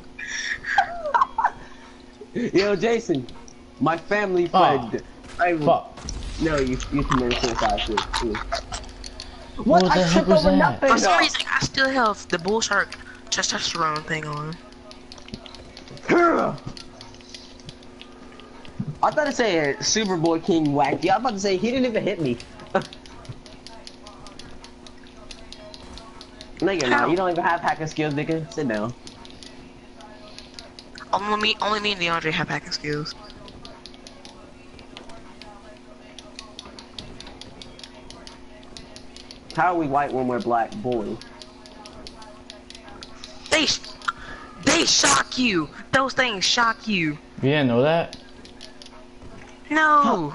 Yo, Jason, my family
Oh.
friend. I
Fuck.
No, you you committed suicide too. too. What?
What
I
heck
tripped
was
over
that?
nothing.
For some
though.
reason, I still have the bull shark testosterone thing on.
I thought it said Superboy King Wacky. I was about to say he didn't even hit me. nigga, nah,
How?
you don't even have hacking skills, nigga. Sit down.
Only me, only me and DeAndre have hacking skills.
How are we white when we're black, boy?
They, sh- they shock you. Those things shock you.
You didn't know that?
No.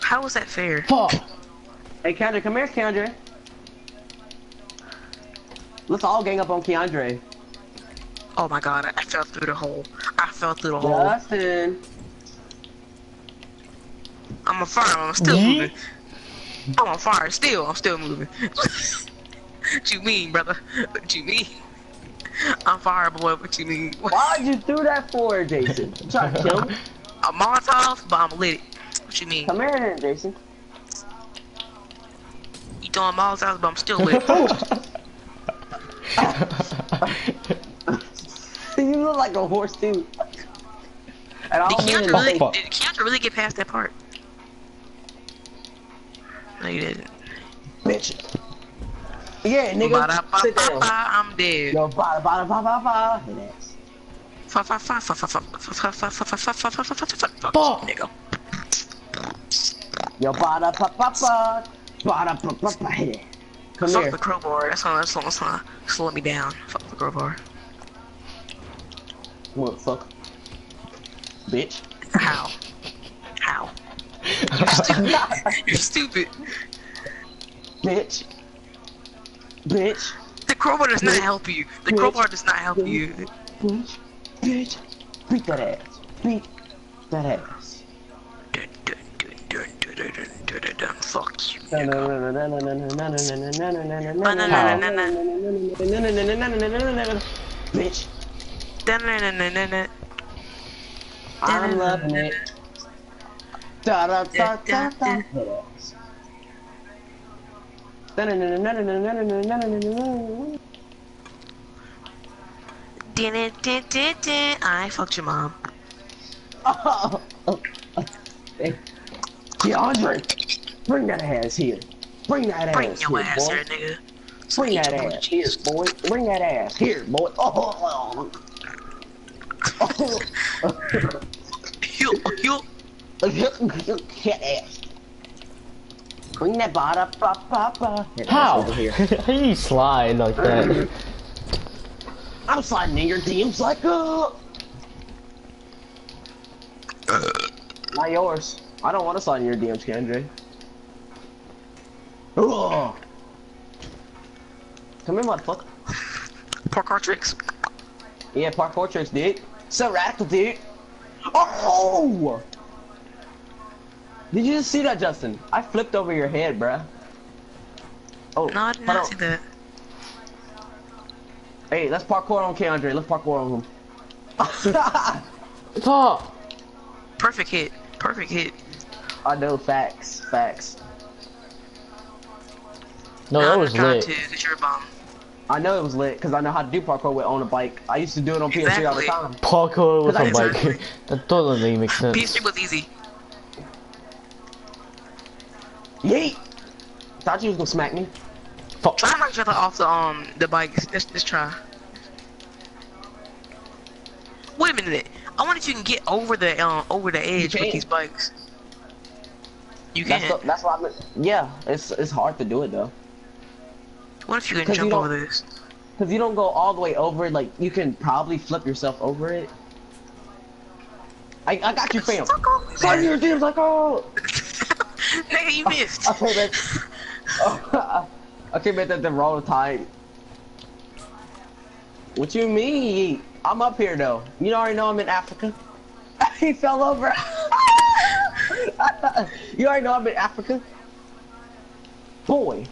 How is that fair?
Fuck.
Hey, Keandre, come here, Keandre. Let's all gang up on Keandre.
Oh my god, I, I fell through the hole. I fell through the hole.
Justin.
I'm a fire. I'm still
Yeet.
moving. I'm on fire. Still, I'm still moving. what you mean, brother? What you mean? I'm fire, boy. What you mean?
Why'd you do that for, Jason? You trying to kill me?
A Molotov, but I'm lit. What you mean?
Come here, then, Jason.
You throwing Molotovs, but I'm still lit.
you look like a horse, too. And I
Did
don't mean
Keandre
it
really,
fuck.
did Keandre really get past that part? No, you didn't.
bitch. Yeah, nigga. Sit
Ba-da-ba-ba-ba,
down.
I'm dead.
Yo.
Fuck, fuck, fuck, fuck, fuck, fuck, fuck, fuck, fuck, fuck, fuck, fuck, fuck, fuck, fuck, fuck, fuck,
Fuck.
nigga.
Ba da ba da pa pa pa. Here. Come
Fuck
here.
the crowbar. That's gonna, that's gonna, that's gonna slow me down. Fuck the crowbar.
Motherfucker. Bitch.
How? How? You're stupid. You're stupid.
Bitch. Bitch.
The crowbar does not help you. The
Bitch.
crowbar does not help you.
Bitch. Bitch. Beat that ass. Beat that ass.
Dun, dun, dun, Dun-dun-dun, fuck you,
nigga. i it. Da da da.
I fucked your mom. Oh your mom.
DeAndre, bring that ass here. Bring that
Bring
ass here,
ass
boy.
here, nigga.
Bring that ass here, boy. Bring that ass here, boy. Oh,
Heal, heal.
Cat ass. Bring that bada ba ba ba.
How? How you slide like that?
I'm sliding in your DMs like uh. Not yours. I don't want to slide in your DMs, Kendra. Ugh. Come here, motherfucker.
Parkour tricks.
Yeah, parkour tricks, dude. So radical, dude. Oh! Did you just see that, Justin? I flipped over your head, bruh. Oh,
No, I did not see that.
Hey, let's parkour on Keandre. Let's parkour on him.
Fuck.
Perfect hit. Perfect hit.
I know, facts, facts.
No, that
I'm
was lit.
to, cause you're a bum.
I know it was lit because I know how to do parkour with on a bike. I used to do it on PS3 all the time.
Parkour with a bike. that totally makes sense.
PS3 was easy.
Yeet! Thought you was gonna smack me.
Fuck.
Try not to jump off the um the bikes. Let's let's try. Wait a minute. I wonder if you can get over the um over the edge with these bikes. You
That's
can.
the, that's why. I'm, yeah, it's it's hard to do it though.
What if you can
you
jump
don't-
over this?
Cause you don't go all the way over. Like you can probably flip yourself over it. I I got you, fam. Sorry,
man.
your team's like oh.
Nigga, you missed.
I came at. Oh, I came at that the wrong time. What you mean? I'm up here though. You already know I'm in Africa. he fell over. you already know I'm in Africa. Boy,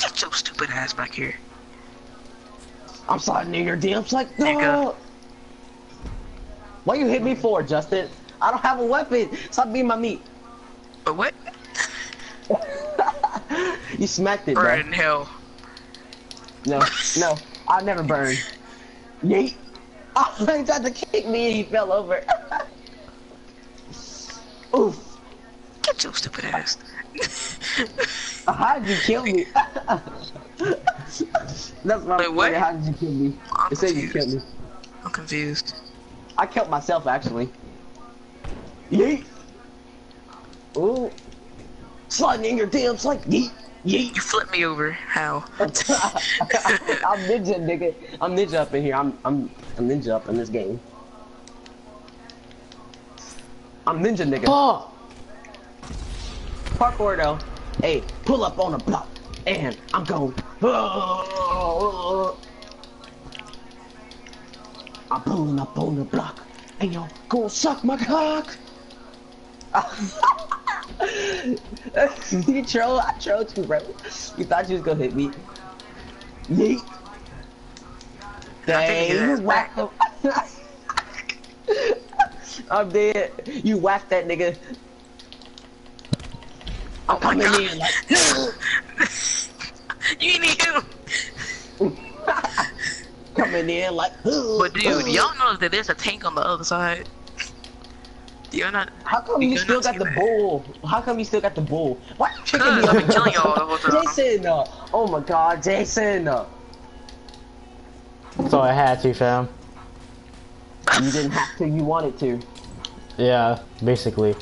Get your stupid ass back here.
I'm sliding in your DMs like no. What you hit me for, Justin? I don't have a weapon. Stop being my meat.
But what?
you smacked it, bro.
Burn in hell.
No, no, I never burn. Yeet. Oh, he tried to kick me and he fell over. Oof.
Get your stupid ass.
How did you kill me? That's what
Wait,
I'm
what?
How did you kill me?
I'm
It said you killed me.
I'm confused.
I killed myself actually. Yeet. Ooh. Sliding in your DMs like yeet, yeet.
You flipped me over. How?
I'm ninja, nigga. I'm ninja up in here. I'm I'm I'm ninja up in this game. I'm ninja, nigga.
Fuck.
Parkour though. Hey, pull up on a block, and I'm going. I'm pulling up on the block, and yo, go suck my cock. you troll, I trolled you, bro. You thought you was gonna hit me. Yeet.
I think
Dang,
you
you
ass
whacked him. I'm dead. You whacked that nigga. I'm
Oh
coming in like.
you need him.
coming in like.
But dude, y'all know that there's a tank on the other side. Y'all not.
How come
you
you still got the
that.
bull? How come you still got the bull? Why you kicking me
I've been killing y'all the whole time.
Jason, uh, oh my god, Jason. Uh,
So I had to, fam.
You didn't have to, you wanted to.
Yeah, basically.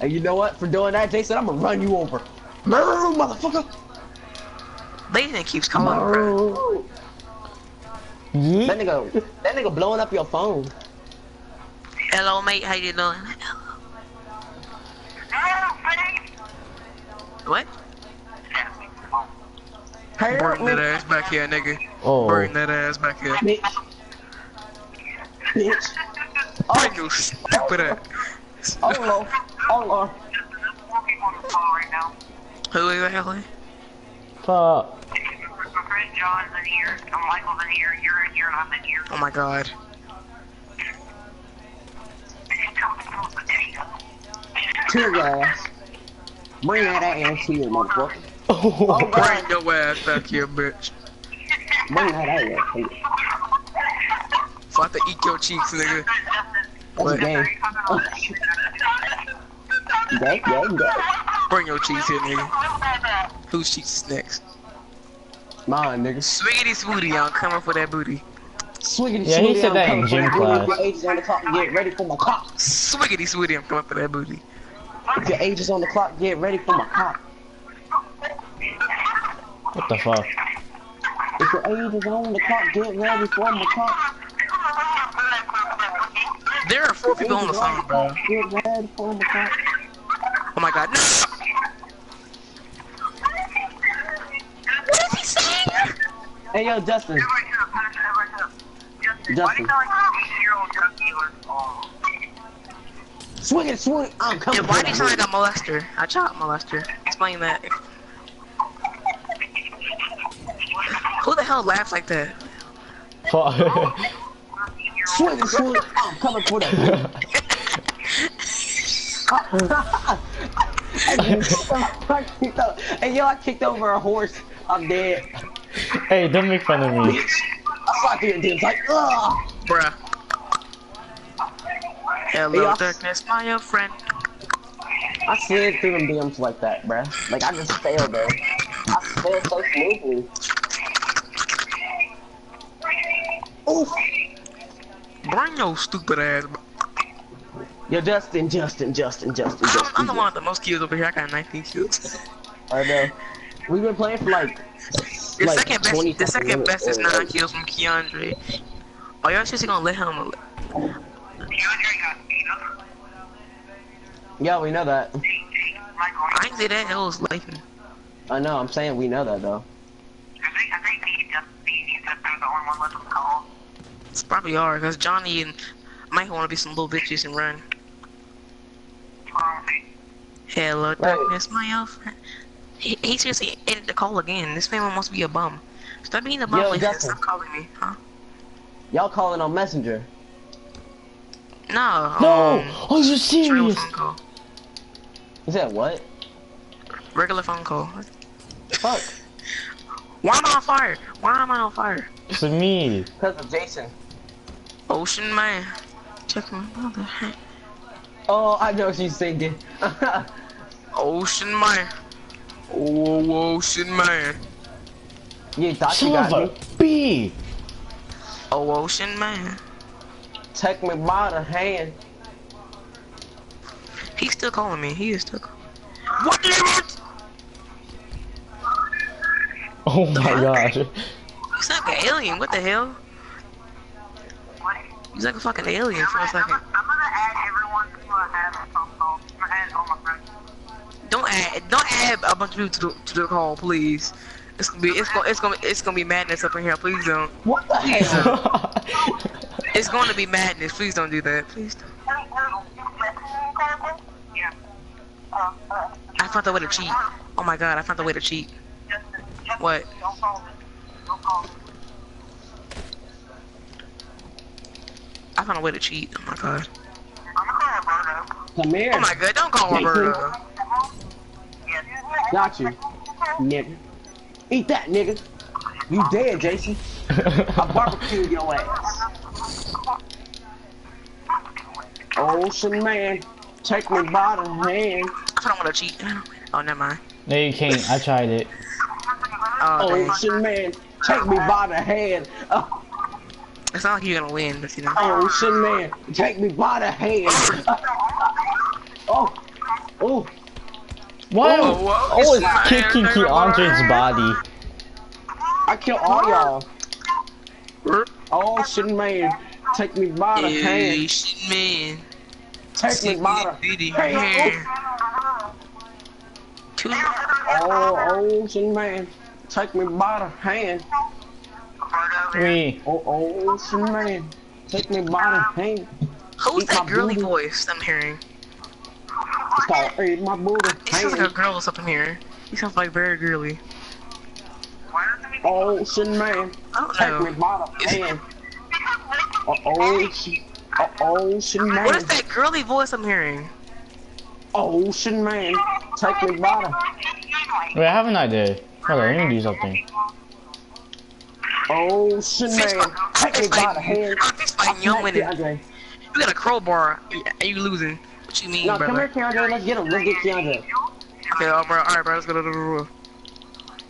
And you know what? For doing that, Jason, I'm gonna run you over. Motherfucker!
Layton keeps calling, bro.
That nigga, that nigga blowing up your phone.
Hello, mate. How you doing? What?
Help
Bring that ass back here, nigga.
Oh.
Bring that ass back here.
Bitch. Bitch.
Bring your stupid ass.
Oh Lord. Oh Lord.
Four people on the phone right now.
Who exactly?
Fuck.
My friend John's in here. I'm Michael's in here. You're in here and I'm in here.
Oh my god.
Tear gas. Bring that ass here, motherfucker.
Oh.
Oh
Bring
God.
your ass back here, bitch.
Bring that ass here.
So I have to eat your cheeks, nigga.
That's
What?
gay. Gay, gay, gay.
Bring your cheeks here, nigga. Whose cheeks is next?
Mine, nigga.
Swiggity swooty, I'm coming for that booty.
Swiggity
Yeah, he
swooty,
said
I'm
that in
coming
gym
for you.
class.
Your age is on the clock. Get ready for my cock.
Swiggity swooty, I'm coming for that booty.
If your age is on the clock, get ready for my cock.
What the fuck?
If your age is on the clock, get ready for my cock.
There are four people on the phone, bro.
Get ready for my cock.
Oh my god. No! What is he saying?
Hey, yo, Justin. Justin. Swing it, swing it. I'm coming.
Yeah, why
for
do you sound like a molester? I shot molester. Explain that. Who the hell laughs like that?
Fuck.
Swing it, swing. I'm coming for that. hey, yo, I kicked over a horse. I'm dead.
hey, don't make fun of me.
I saw it and it's like, ugh.
Bruh. Hello,
Yeah.
darkness, my old friend.
I slid through them DMs like that, bruh. Like, I just failed, though. I failed so smoothly. Oof.
Bring your stupid ass. bro.
Yo, Justin, Justin, Justin, Justin,
I'm,
Justin.
I'm the one with the most kills over here. I got 19 kills.
I know. We've been playing for like.
The
like
second best, the second best is
or-
nine kills from Keandre. Are y'all seriously gonna let him?
Yeah, we know that.
I ain't say that. It was Lathan.
I know. I'm saying we know that though.
I think, I think me and Justin, me and you, Justin are the only one left on the call.
It's probably are because Johnny and Mike want to be some little bitches and run. Hello, darkness, my old friend. He, he seriously ended the call again. This man must be a bum. Stop being a bum,
Yo.
Stop calling me, huh?
Y'all calling on Messenger.
No.
No!
Um,
Are you serious?
phone call.
You said what?
Regular phone call.
Fuck.
Why am I on fire? Why am I on fire?
It's me.
Because of Jason.
Ocean man. Check my mother.
Oh, I know she's singing.
Ocean man.
Oh, ocean man.
you thought you
Son
got
of
me.
a B.
Oh, ocean man.
Take me by the hand.
He's still calling me. He is still calling. What do you want?
Oh my gosh.
He's like an alien. What the hell? He's like a fucking alien for a second.
I'm gonna add everyone to add a phone call. I'm gonna add all my friends.
Don't add, don't add a bunch of people to the, to the call, please. It's gonna be, it's gonna, it's gonna, it's gonna be madness up in here. Please don't.
What the hell?
It's gonna be madness. Please don't do that. Please. Don't.
Yeah.
I found the way to cheat. Oh my god, I found the way to cheat.
Justin, Justin,
What?
Don't call me. Don't call me.
I found a way to cheat. Oh my god.
I'm gonna call Roberto.
Come here.
Oh my god, don't call
Jason.
Roberto.
Got you. Nigga. Eat that, nigga. You dead, Jason. I barbecued your ass. Ocean man, take me by the hand.
I found a way to cheat. Oh, never mind.
no, you can't. I tried it.
Oh, dang.
Ocean man, take me by the hand. Oh,
It's not like you're gonna win, but you know.
Oh, ocean man, take me by the hand. oh, oh, oh.
Why?
Oh, whoa, whoa,
oh,
it's not-
it's kicking Keandre's body.
I kill all y'all. Ocean man, take me by the
Yeah,
hand.
shit, man.
Take me by the
Bitty
hand.
hair.
Oh, ocean man, take me by the hand.
Me.
Oh, oh ocean man, take me by the hand.
Who's
Eat
that girly
booty.
voice I'm hearing?
It's called eat my booty.
It sounds like a
Hand.
girl or something here. He sounds like very girly.
Oh, ocean man,
I don't
take me by the hand. Oh, ocean, oh, ocean man.
What is that girly voice I'm hearing?
Oh, ocean man, take me by the
Wait, I have an idea. Hold on, let me do something.
Ocean oh,
Fist
man,
fight.
take me
Fist
by hand.
I'm fist fighting. You're
Smack
winning. You got a crowbar. Are you losing? What you mean,
No, come here, Keandre. Let's get him. Let's get Keandre.
Okay, all right, all right, bro. Let's go to the roof.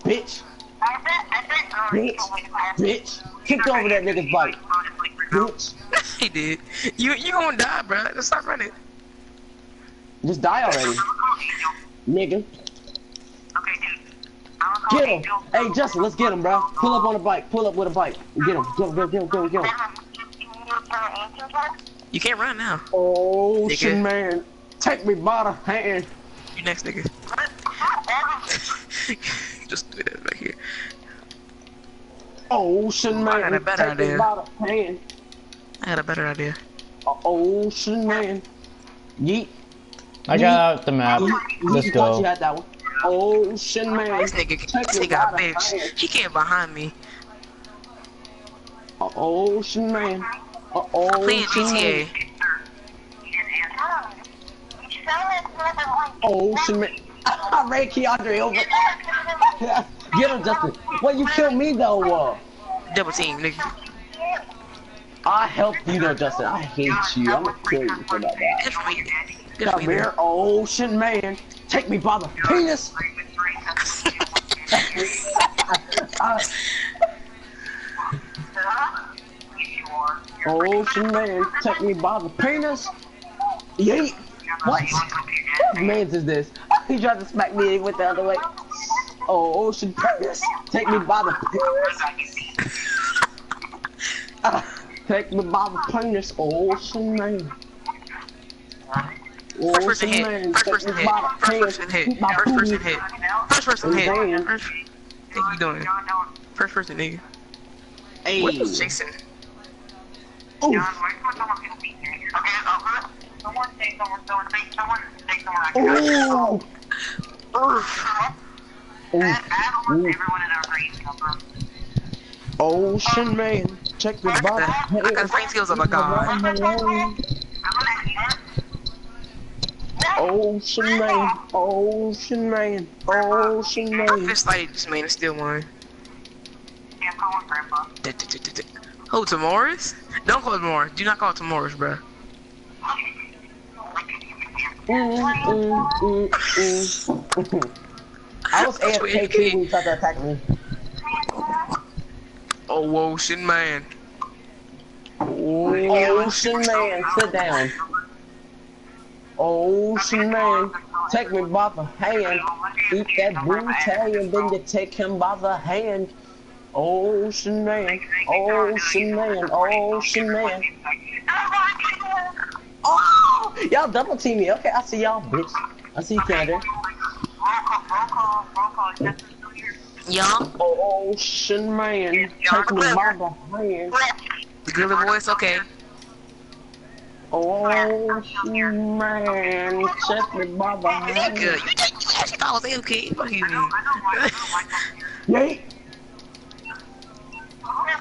Bitch, bitch, bitch. Kicked over that nigga's bike. Bitch.
he did. You you gonna die, bro. Just stop running.
Just die already. Nigga. Get him. Hey, Justin, let's get him, bro. Pull up on a bike. Pull up with a bike. Get him. Get him, get him, get him, get him, get him.
You can't run now.
Ocean
Nigga.
man, take me by the hand.
You next, nigga. Just do that back here.
Ocean
I got a
man,
better
take me
idea.
by the hand.
I had a better idea.
Uh, Ocean man. Yeet.
I got out the map.
Yeet.
Let's
Yeet. Thought you
go.
had that one. Ocean man.
This nigga,
Take
this nigga a bitch. He came behind me.
Ocean man.
Please,
Ocean man.
GTA.
Ocean man. I ran Keandre over. Get him, Justin. Well, you killed me though. Uh,
Double team, nigga.
I helped you though, Justin. I hate you. I'm gonna kill you for that.
Good for you. Good
Come here, Ocean man. Take me by the penis. Ocean man, take me by the penis. Yeet. What? What man's is this? He tried to smack me with the other way. Oh, ocean penis, take me by the penis. Ah, take me by the penis, ocean man.
First person
Ocean man,
hit. First person hit. First person hit. First person hit. First person hit.
Damn.
First. What you doing? First person, nigga.
Hey.
What is Jason?
Oof. Ooh. Ooh. Ooh. Ocean man, check the
I
bottom.
I got fighting skills. Oh my god.
Ocean man, ocean man, ocean
I
man.
fist fight this man and still won. Oh, to Morris? Don't call it Morris. Do not call it to Morris, bro.
Mm, mm, mm, mm. I was AFK too when you tried to attack me.
Oh, ocean man.
Ocean man, sit down. Oh, ocean man, take me by the hand. Eat that booty and then you take him by the hand. Oh, ocean man, oh, ocean man, ocean man. Oh, y'all double team me. Okay, I see y'all, bitch. I see you, Canada.
Young?
Ocean man, take me by the hand.
The girly voice? Okay.
Ocean man, take me by the
Nigga, you, you actually thought I was AFK? Fuck you.
Yay!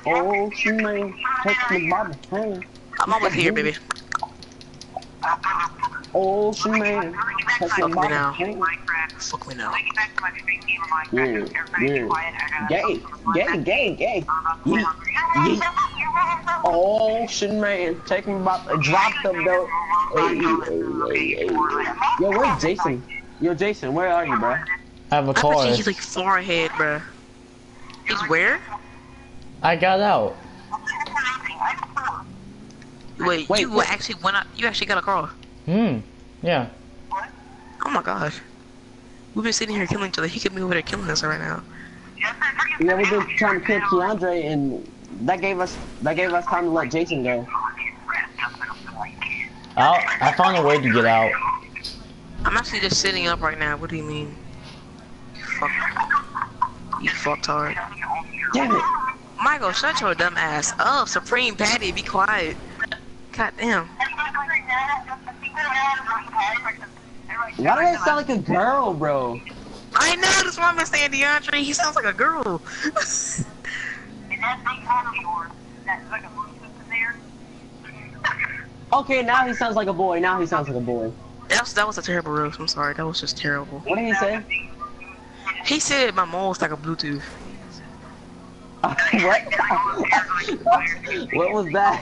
Ocean man, take me by the hand.
I'm almost here, baby.
Ocean man, take me
Fuck me now. Fuck me now.
Yeah, yeah. Gay, gay, gay, gay. Yeet, yeet. Ocean man, take me by the uh, drop them though. Hey, hey, hey, hey. Yo, where's Jason? Yo, Jason, where are you, bro?
I have a
I bet
car.
you he's like far ahead, bro. He's where?
I got out.
Wait,
Wait,
you
wait.
actually went out. You actually got a car.
Hmm. Yeah. What?
Oh my gosh. We've been sitting here killing each other. He could be over there killing us right now.
Yeah, we've been trying to kill Keandre, and that gave us that gave us time to let Jason go.
I I found a way to get out.
I'm actually just sitting up right now. What do you mean? You fuck. You fucked hard.
Damn it!
Michael, shut your dumb ass up. Supreme Patty, be quiet. God damn.
Why do I sound like a girl, bro?
I know, that's why I'm saying DeAndre. He sounds like a girl.
Okay, now he sounds like a boy. Now he sounds like a boy.
that, was, that was a terrible roast. I'm sorry. That was just terrible.
What did he say?
He said my mole's like a Bluetooth.
what? what was that?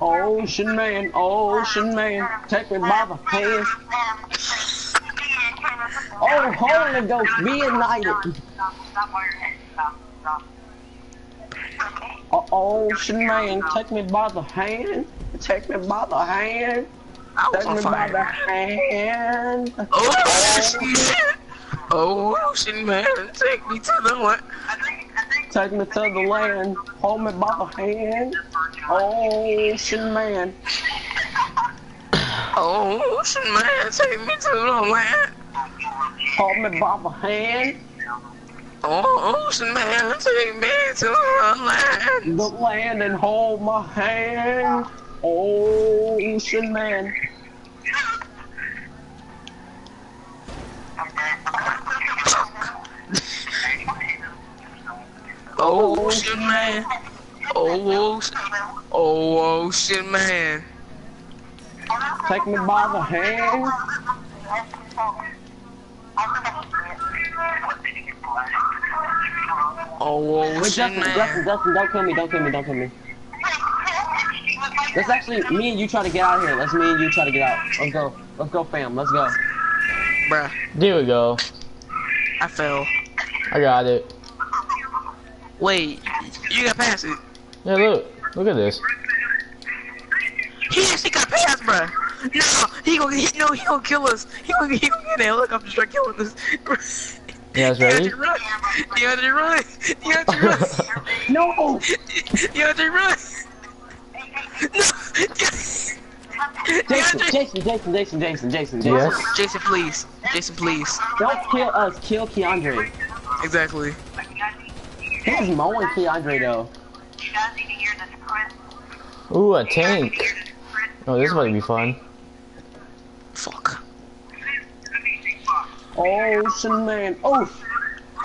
Ocean man, ocean man, take me by the hand. Oh, Holy Ghost, be ignited. Oh, ocean man, take me by the hand. Take me by the hand. Take me by the hand.
Ocean man. Ocean man, take me to the what?
Take me to the land. Hold me by the hand. Ocean man.
Ocean man, take me to the land.
Hold me by the hand.
Oh, Ocean man, take me to the land.
The land and hold my hand. Oh, Ocean man.
Ocean oh, man. Oh, ocean. Oh, ocean man.
Take me by the hand.
Oh,
Wait,
ocean
Justin, Justin,
man.
Justin, don't kill me, don't kill me, don't kill me. Let's actually, me and you try to get out of here. Let's me and you try to get out. Let's go. Let's go, fam. Let's go.
Bruh,
There we go.
I fell.
I got it.
Wait, you got past it.
Yeah, look. Look at this.
He actually got past, bruh. No, he gonna, he, no, he gonna kill us. He gonna, he gonna get a helicopter strike killing us.
You guys ready?
DeAndre, run. DeAndre, run. DeAndre, run.
No!
DeAndre, run. No.
Jason, Jason, Jason, Jason, Jason, Jason, Jason.
Yes.
Jason, please. Jason, please.
Don't kill us, kill Keandre.
Exactly.
He's mowing Keandre though.
Ooh, a tank. Oh, this might be fun.
Fuck.
Ocean man. Oh,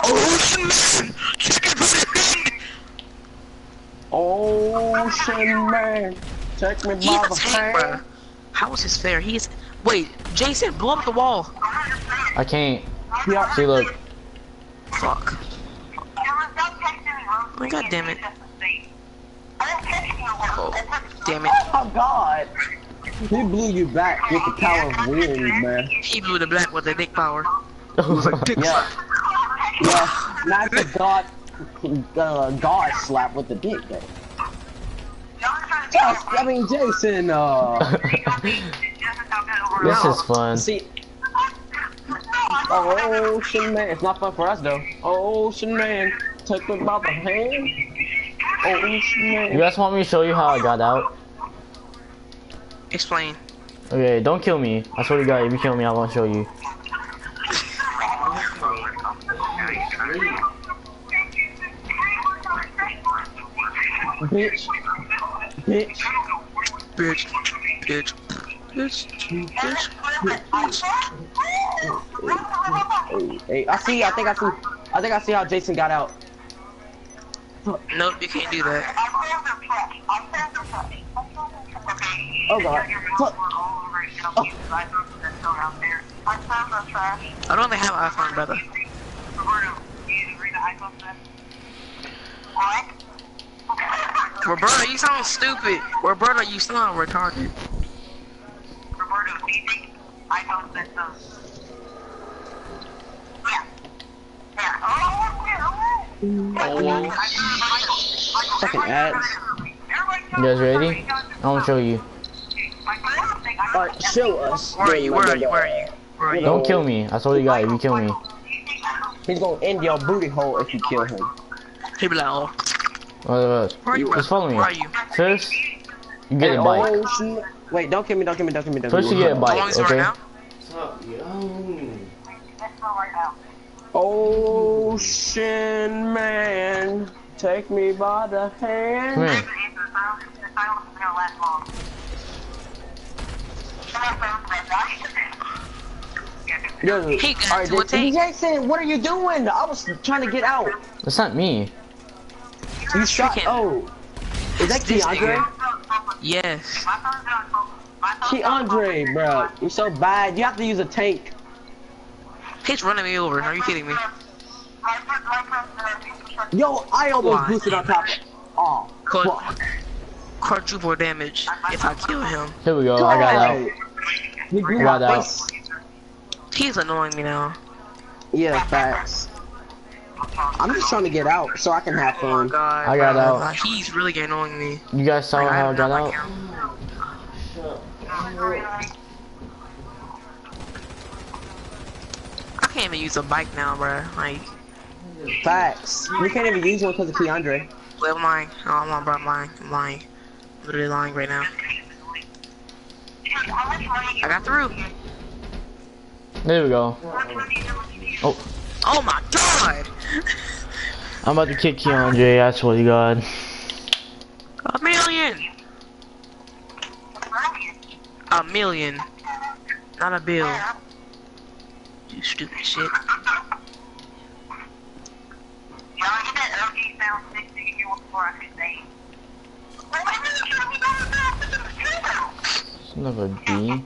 Ocean man. Chicken pudding.
ocean man. Take me
He's
by
a
the
tank, bruh.
hand.
How is this fair? He's. Wait, Jason, blow up the wall.
I can't.
Yeah.
See, look.
Fuck. Oh, God damn it. Oh, damn it.
Oh God. He blew you back with the power of wind, man.
He blew the black with the dick power.
Yeah. Yeah. Not the God, uh, God slap with the dick though. Just, I mean, Jason. Uh,
this is fun.
see. Ocean man. It's not fun for us though. Ocean man. Take me by the hand. Ocean
You guys want me to show you how I got out?
Explain.
Okay, don't kill me. I swear to God, if you kill me, I won't show you.
Bitch. Bitch.
Bitch. Bitch. Bitch. Bitch.
Hey, I see. I think I see. I think I see how Jason got out.
Nope, you can't do that. I'm throwing the phone. I'm the phone.
Oh God. Fuck. Oh.
I don't think I have an iPhone, brother. Roberta, you sound stupid. Roberta, you sound retarded.
Roberto, do you think iPhone said so? Yeah. Yeah. Oh, yeah.
Oh,
Fucking ads.
You guys ready? I want to show you.
Alright, show us.
Where are you? Where are you? Where are you? Where are you?
Don't kill me. I told you guys, if you kill me.
He's gonna end your booty hole if you kill him.
He be like, oh,
What else?
where are you?
Just follow me.
Where are you?
First, you get a bike.
Oh, shit. Wait, don't kill me, don't kill me, don't kill me, don't
First you get a
How long
bike,
is it right now?
Ocean man, take me by the
Come
hand.
here.
Yo,
He got
alright,
to a tank.
Jackson, what are you doing? I was trying to get out.
That's not me.
You shot.
Freaking-
Oh, is that
This
Keandre?
Yes.
Keandre, bro, you're so bad. You have to use a tank.
He's running me over. Are you kidding me?
Yo, I almost
Why?
boosted on top. Of, oh,
Cause
fuck.
quadruple damage if I kill him.
Here we go. I got out.
He
I got
my
out.
He's annoying me now.
Yeah, facts. I'm just trying to get out so I can have
Oh
fun.
god.
I got
bro.
out.
Like, he's really annoying me.
You guys saw
Like,
how I
am
got out?
like him. I can't even use a bike now, bro. Like,
Facts. We can't even use one because of Keandre.
well, I'm lying. Oh, I'm lying, bro. I'm lying. I'm lying. Literally lying right now. I got through.
There we go.
Oh. oh my god!
I'm about to kick Keandre, I swear to God.
A million! A million. Not a bill. You stupid shit.
Son of a B.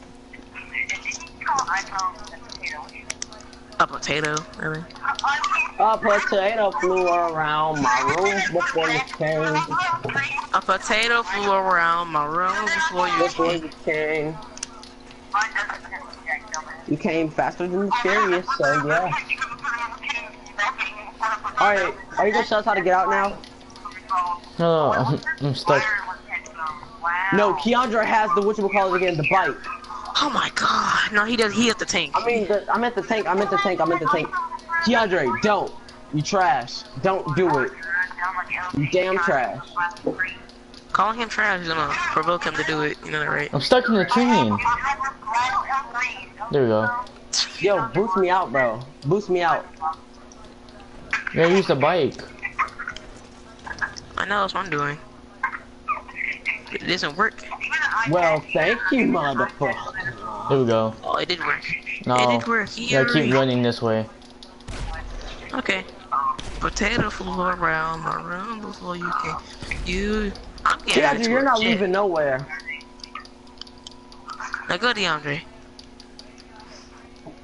A potato, really?
A potato flew around my room before you came.
A potato flew around my room before you
Before you came. You came faster than the furious, so yeah. Alright, are you gonna show us how to get out now?
No, no, I'm, I'm stuck.
No, Keandre has the whatchamacallit again, the bike.
Oh my god. No, he does. He hit the tank.
I mean, the, I'm at the tank, I'm at the tank, I'm at the tank. Keandre, don't. You trash. Don't do it. You damn trash.
Calling him trash is gonna provoke him to do it. You know that, right?
I'm stuck in the train. There we go.
Yo, boost me out, bro. Boost me out.
Yeah, use the bike.
I know that's what I'm doing. It doesn't work.
Well, thank you, motherfucker.
There we go.
Oh, it did work.
No.
It did work.
Yeah, keep running this way.
Okay. Potato flew around my room before you came. You. I'm getting
Keandre, you're not
Shit.
leaving nowhere.
Now go, DeAndre.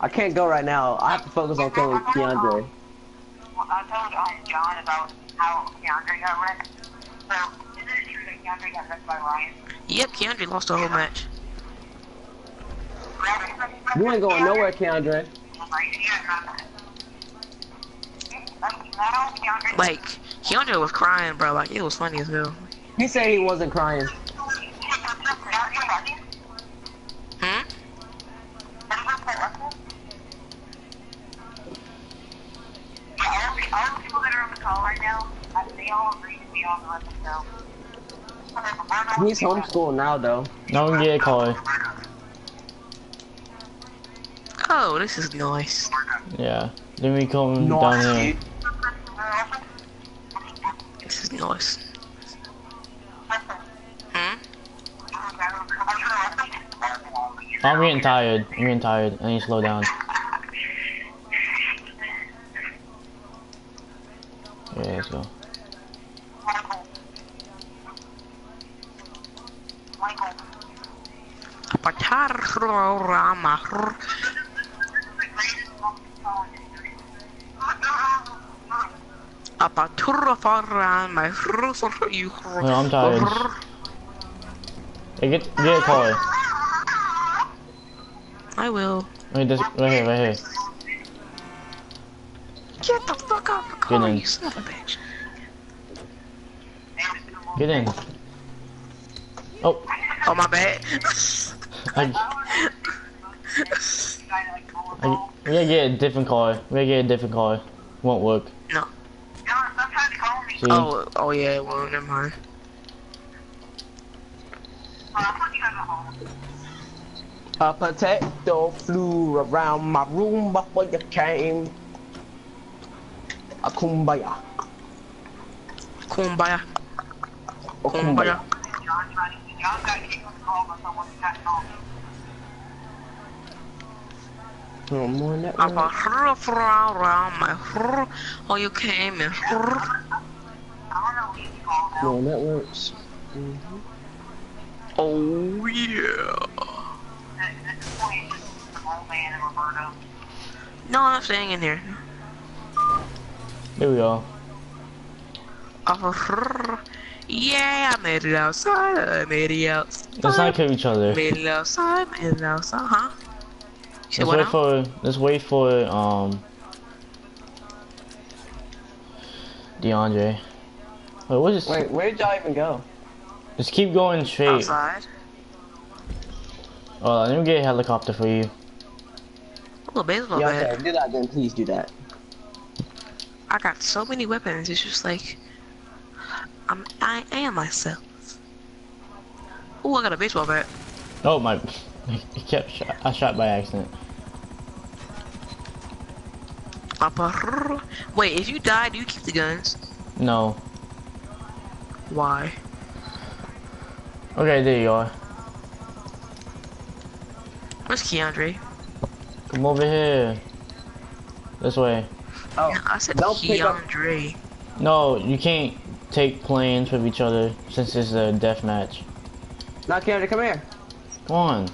I can't go right now. I have to focus on killing Keandre.
I told um, John about how Keandre got wrecked. So, is it true got wrecked by Ryan?
Yep, Keandre lost the whole match.
You ain't going nowhere, Keandre.
Like, Keandre was crying, bro. Like, it was funny as hell.
He said he wasn't crying.
Hmm?
All the people that are on the call right now, uh, they all agree to be on the list themselves.
He's homeschooled now, though.
No one get a call.
Oh, this is nice.
Yeah. Then we come down here.
This is nice. Hmm?
I'm getting tired. I'm getting tired. I need to slow down. Yeah, let's go.
Patarrama. Apaturra farra my you.
No, I'm tired. Hey, get get a call.
I will.
Wait, this right here, right here.
Get the fuck out of the
Get
car,
in.
you son of a bitch.
Get in. Oh,
Oh my bad.
I, I, we gotta get a different car. We gotta get a different car. Won't work.
no.
John, stop trying to call me.
See?
Oh, oh yeah. Well, never mind.
Oh, I thought you guys were home.
A potato flew around my room before you came. A kumbaya.
Kumbaya.
A
Kumbaya.
No more
I'm a hurl around my hurl. Oh, you came and hurl.
I don't know who
Oh yeah.
At, at this point, it's just the old man and Roberto.
No, I'm staying in here.
There we go.
Hurl. Yeah, I made it outside. I made it outside.
Let's not kill each other.
Made it outside. Made it outside. Huh? You
Let's wait
now?
for let's wait for um DeAndre. Wait, what is
Wait, where did y'all even go?
Just keep going straight.
Outside.
Oh, let me get a helicopter for you.
Oh, baseball
Yeah,
bat.
okay, do that then. Please do that.
I got so many weapons. It's just like I'm. I am myself. Oh, I got a baseball bat.
Oh my! He kept shot. I shot by accident.
Wait, if you die, do you keep the guns?
No.
Why?
Okay, there you are.
Where's Keandre?
Come over here. This way.
Oh,
I said
don't
Keandre.
No, you can't take planes with each other since it's a death match.
now Canada, come here.
Come on.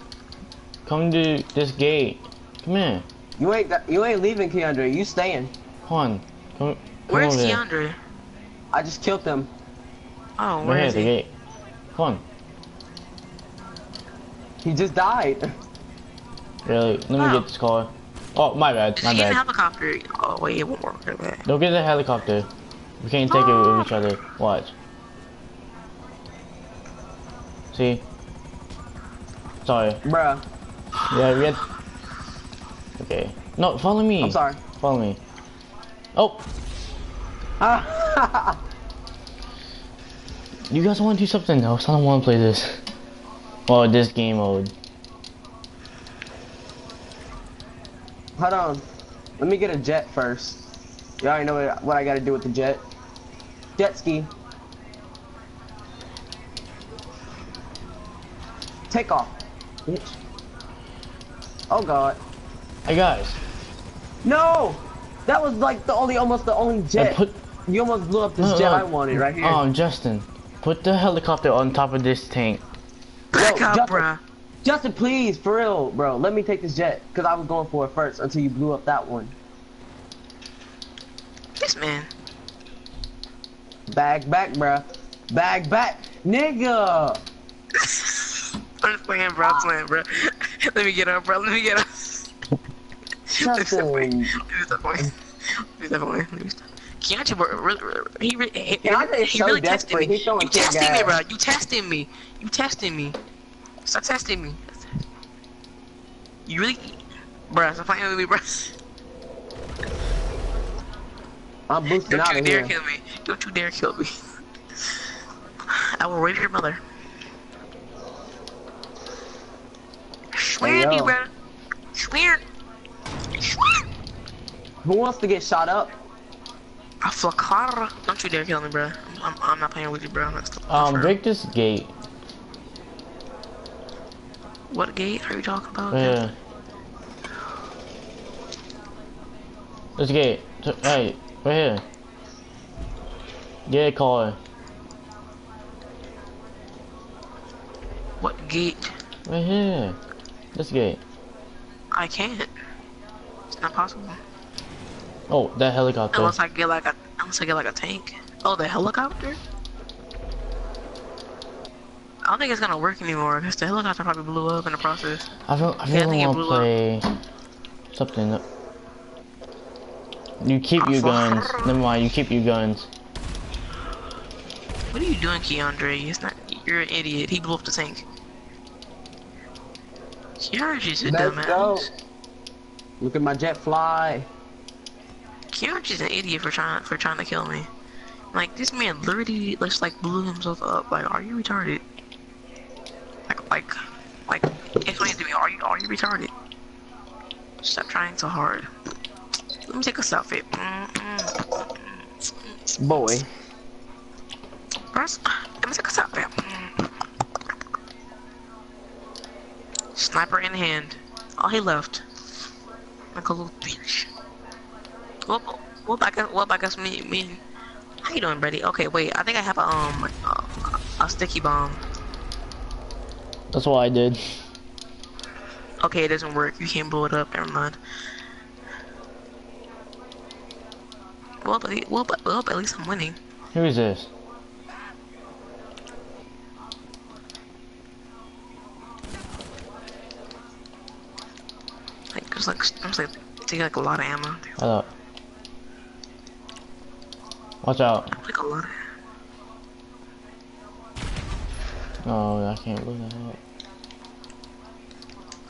Come to this gate. Come here.
You ain't you ain't leaving, Keandre. You staying.
Come on. Come, come
Where's
over here.
Keandre?
I just killed them.
Oh,
Right
where
here,
is
the
he?
gate. Come on.
He just died.
Really? Let me
Oh.
get this car. Oh, my bad.
Is
My
he in a
bad.
helicopter? Oh wait, it won't work like.
Don't get the helicopter. We can't take it with each other. Watch. See? Sorry.
Bruh.
Yeah, we had... Okay. No, follow me.
I'm sorry.
Follow me. Oh,
Ah,
you guys want to do something else? I don't want to play this. Oh, this game mode.
Hold on. Let me get a jet first. You already know what, what I gotta do with the jet. Jet ski. Take off. Bitch. Oh god.
Hey guys,
No! That was like the only, almost the only jet.
put
you almost blew up this jet
no.
I wanted right here.
um Justin, put the helicopter on top of this tank.
Back
Yo,
up,
Justin.
bruh.
Justin, please, for real, bro. Let me take this jet. Because I was going for it first until you blew up that one.
This man.
Bag back, bruh. Bag back. Nigga!
I'm just playing, bro. I'm playing, bro. Let me get up, bro. Let me get up. Let me stop playing.
Justin.
Let me stop playing. Let me stop playing. Let me stop. Keandre, bro, really, really, he, he,
Keandre
he
so
really tested me. You testing me, bro. You testing me. You testing me. Stop testing me. You really, bro. Stop playing with me, bro.
I'm boosting
Don't
out
you
of
dare
here.
kill me. Don't you dare kill me. I will rape your mother. Swear
Hey,
me,
yo.
bro. Swear. Swear.
Who wants to get shot up?
A flacara. Don't you dare kill me, bro. I'm, I'm, I'm not playing with you, bro. That's the
Um, break this gate.
What gate are you talking about?
Right here. This gate. Hey, right here. Get a car.
What gate?
Right here. This gate.
I can't. It's not possible.
Oh, that helicopter.
Unless I get like a, unless I get like a tank. Oh, the helicopter. I don't think it's gonna work anymore because the helicopter probably blew up in the process.
I feel I
Yeah, I
really
think it
want to
blew up.
play something. that- You keep your guns. Never mind. You keep your guns.
What are you doing, Keandre? It's not. You're an idiot. He blew up the tank. Keandre's a
Let's go.
dumbass.
Look at my jet fly.
Keandre's an idiot for trying for trying to kill me. Like this man literally just like blew himself up. Like, are you retarded? Like, like, explain to me. Are you are you retarded? Stop trying so hard. Let me take a selfie. Mm -mm.
Boy.
First, let me take a selfie. Sniper in hand. All he left. Like a little bitch. Well, well, I guess, well, I guess me, me. How you doing, buddy? Okay, wait. I think I have a um a, a sticky bomb.
That's what I did.
Okay, it doesn't work. You can't blow it up. Never mind. Well, but well, but, well, but at least I'm winning.
Who is this?
Like, there's like, there's like, take like a lot of ammo.
Hold up. Watch out.
Like a lot.
Oh, I can't look that up.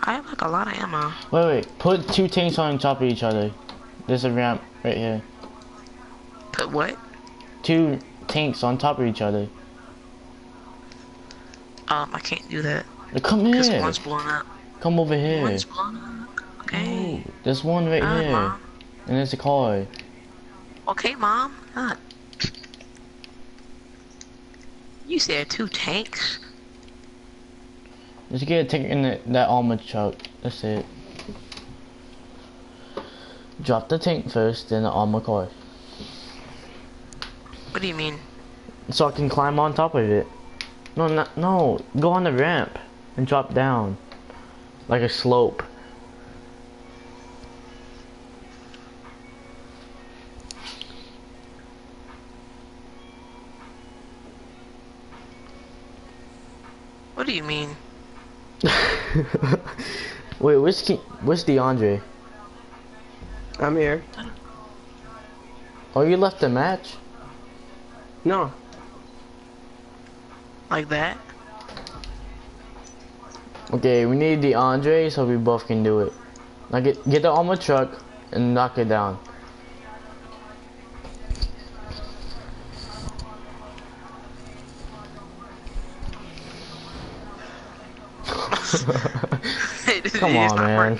I have like a lot of ammo.
Wait, wait. Put two tanks on top of each other. There's a ramp right here.
Put what?
Two tanks on top of each other.
Um, I can't do that.
Come here.
one's blown up.
Come over here.
One's blown up. Okay.
Oh, there's one right
Uh,
here.
Mom.
And there's a car.
Okay, mom. God. You said two tanks.
Just get a tank in the, that armor truck. That's it. Drop the tank first, then the armor car.
What do you mean?
So I can climb on top of it. No, no, no. Go on the ramp and drop down. Like a slope.
What do you mean?
Wait, where's Ke where's DeAndre?
I'm here.
Oh, you left the match?
No.
Like that?
Okay, we need DeAndre so we both can do it. Now get get the armor truck and knock it down. Come on, man.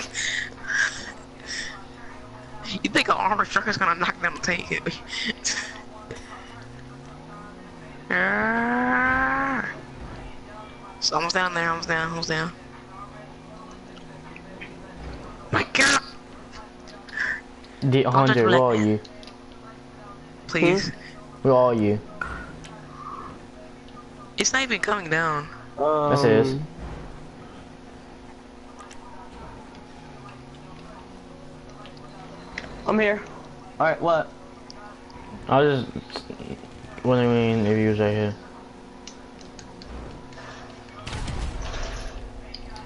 You think an armored truck is gonna knock down the tank? Ah. it's almost down there, almost down, almost down. My god!
The 100, where are you?
Please.
Where are you?
It's not even coming down.
Um,
Yes, it is.
I'm here. Alright, what?
I was just wondering if you was right here.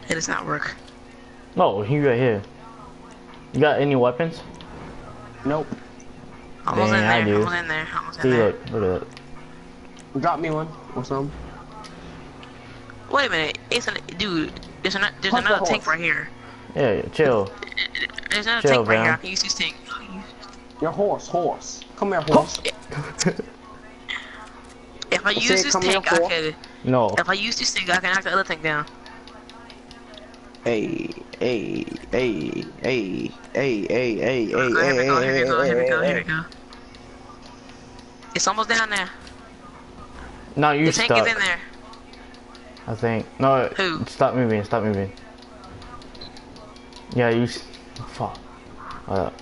It does not work.
No, he right here. You got any weapons?
Nope.
Almost
Dang,
in there,
do.
almost in there, almost in
See,
there.
look, look at that.
Drop me one or something.
Wait a minute, it's an dude. There's, an, there's
Punch the
another tank right here.
Yeah, yeah, chill.
There's another
Chill,
tank right
man.
here. I can use this tank.
Your horse, horse. Come here, horse.
If I use this
come here,
tank, I can.
No.
If I use this tank, I can knock the other tank down.
Hey, hey, hey, hey, hey, hey, hey, hey,
Oh, here we
hey,
go, here we go, here we go,
hey,
here we
hey.
go. It's almost down there.
No, you
The tank
stuck.
is in there.
I think. No,
Who?
stop moving, stop moving. Yeah, you. s- Fuck. Hold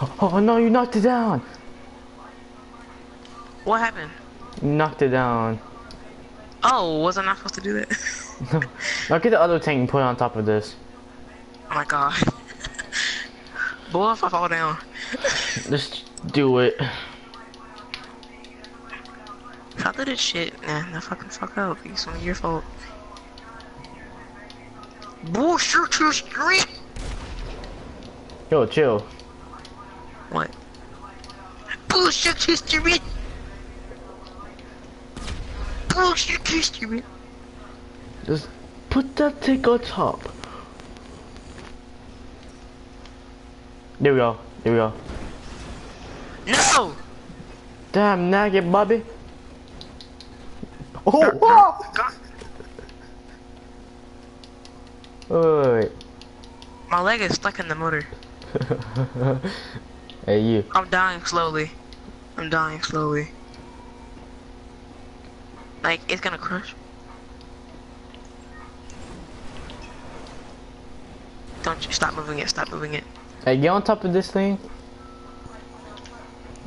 Oh, oh no, you knocked it down!
What happened?
You knocked it down.
Oh, was I not supposed to do that?
now get the other tank and put it on top of this.
oh my god. Boy, if I fall down.
Just do it.
If I did this shit, man, nah, nah, fucking fuck up. It's on your fault. Bullshit the street!
Yo, chill.
What? Bullshit history. Bullshit history.
Just put that tick on top. There we go. There we go.
No.
Damn, nugget, Bobby. Oh. Wait, wait,
My leg is stuck in the motor.
hey, you.
I'm dying slowly. I'm dying slowly. Like, it's gonna crush. Don't you stop moving it, stop moving it.
Hey, get on top of this thing.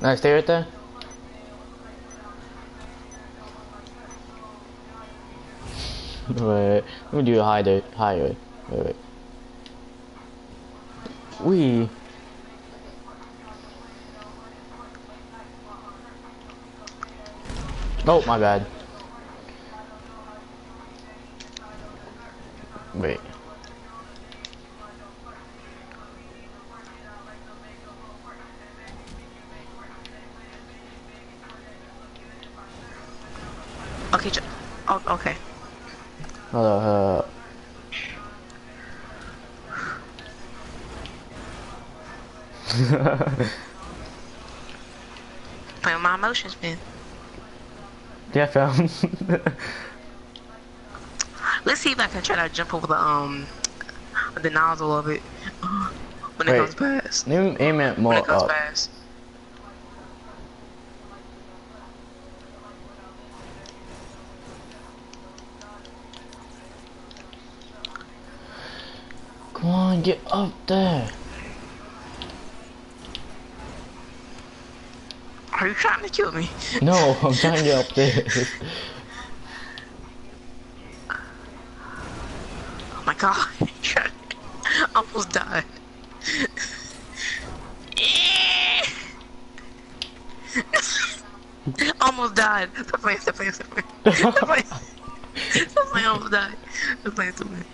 Nice, stay right there. wait, let me do a higher, higher. Wait, wait. We. Oh, my bad. Wait.
Okay, oh, okay.
Hold up, hold up.
My emotions, man.
Yeah.
Let's see if I can try to jump over the um the nozzle of it when it
Wait.
comes past.
Aim, aim it
When
more
it comes
up.
past.
Come on, get up there.
Are you trying to kill me?
No, I'm trying to get up there.
Oh my god. Almost died. Almost died. Stop playing, stop playing, stop playing. Stop playing. Stop playing, almost died. Stop playing, stop playing.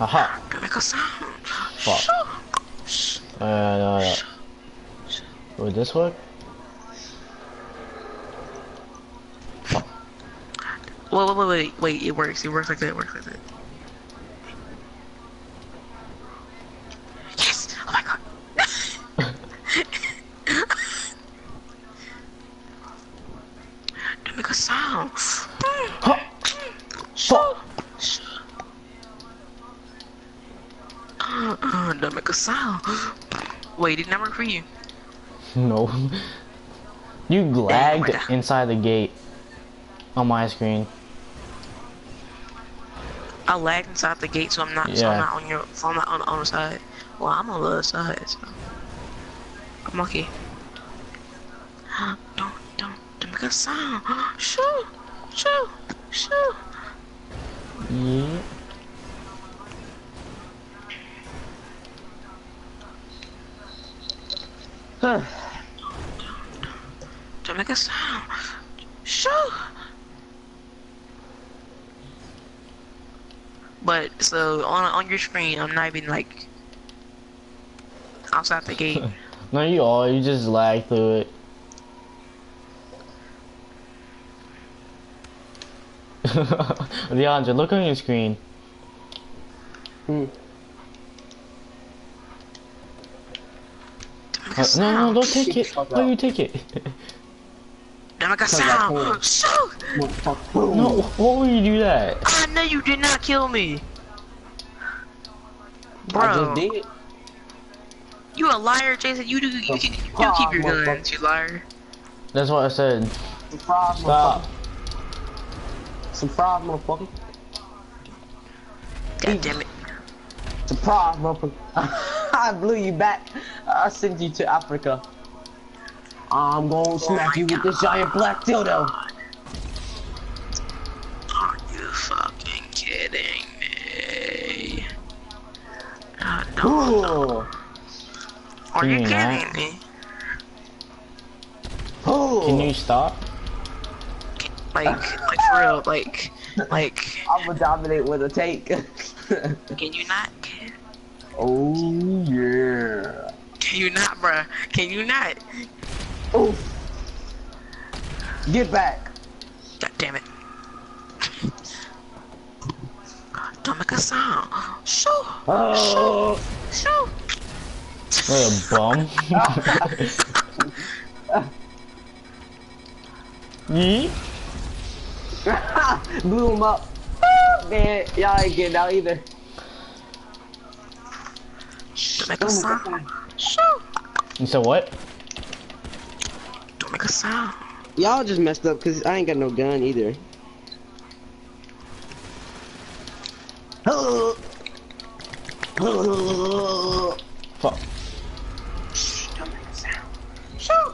Aha.
Make a sound.
Fuck. Uh, no, no. Would this work?
Wait, wait, wait, wait, it works, it works like that, it works like that. Yes! Oh my god! Don't make a sound!
Ha! Fuck.
Uh, don't make a sound. Wait, did not work for you?
No. You lagged inside the gate on my screen.
I lagged inside the gate, so I'm not. So
Yeah.
I'm not on your. So I'm not on the other side. Well, I'm on the other side. So I'm okay. Don't, don't, don't make a sound. Shoo, shoo, shoo.
Yeah.
Huh.
Don't make a sound. Shoo. But so on on your screen, I'm not even like outside the gate.
No, you are. You just lag through it. Leandra, look on your screen.
Hmm.
Don't make a
Uh, no, no, don't take it. No, you take it.
Don't make a
Cause I
sound.
can't.
Shoo.
no, what would you do that?
I know you did not kill me.
I
Bro,
just did.
you a liar, Jason. You do you, you, you do keep your guns, you liar.
That's what I said.
Surprise,
Stop.
motherfucker. Surprise, motherfucker.
God damn it.
Surprise, motherfucker. I blew you back. I sent you to Africa. I'm gonna smack
my
you with this giant black dildo.
Are you fucking kidding me? Uh, no. Are you
Can you
kidding
not?
me?
Ooh.
Can you stop?
Like, like for real, like, like,
I'm gonna dominate with a take.
can you not?
Oh yeah.
Can you not, bruh? Can you not?
Oof. Get back.
God damn it. Don't make a sound. Shoo!
Oh.
Shoo!
What a bum. Yee?
Blew him up. Man, y'all ain't getting out either.
Don't make a sound. Shoo!
You said what?
Don't make a sound.
Y'all just messed up because I ain't got no gun either.
Fuck. Don't make a sound.
Shoo!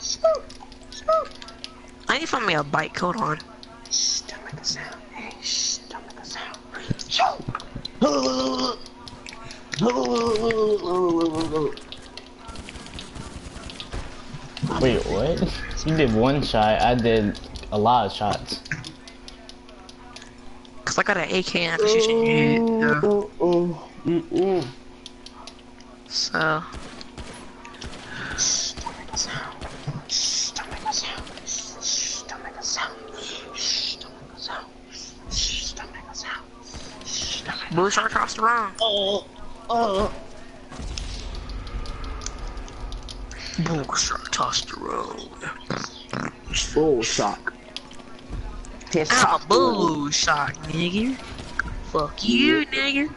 Shoo! Shoo! I need to find me a bike. Hold on.
Shh, don't make a sound. Hey, shh, don't make a sound.
Wait, what? You did one shot, I did a lot of shots.
Cause I got an AK and I can shoot you in your head. So. Blue shark across the room.
Oh, oh.
Blue shark toss the road.
Bull shock.
I'm a blue nigga. Fuck you, nigga.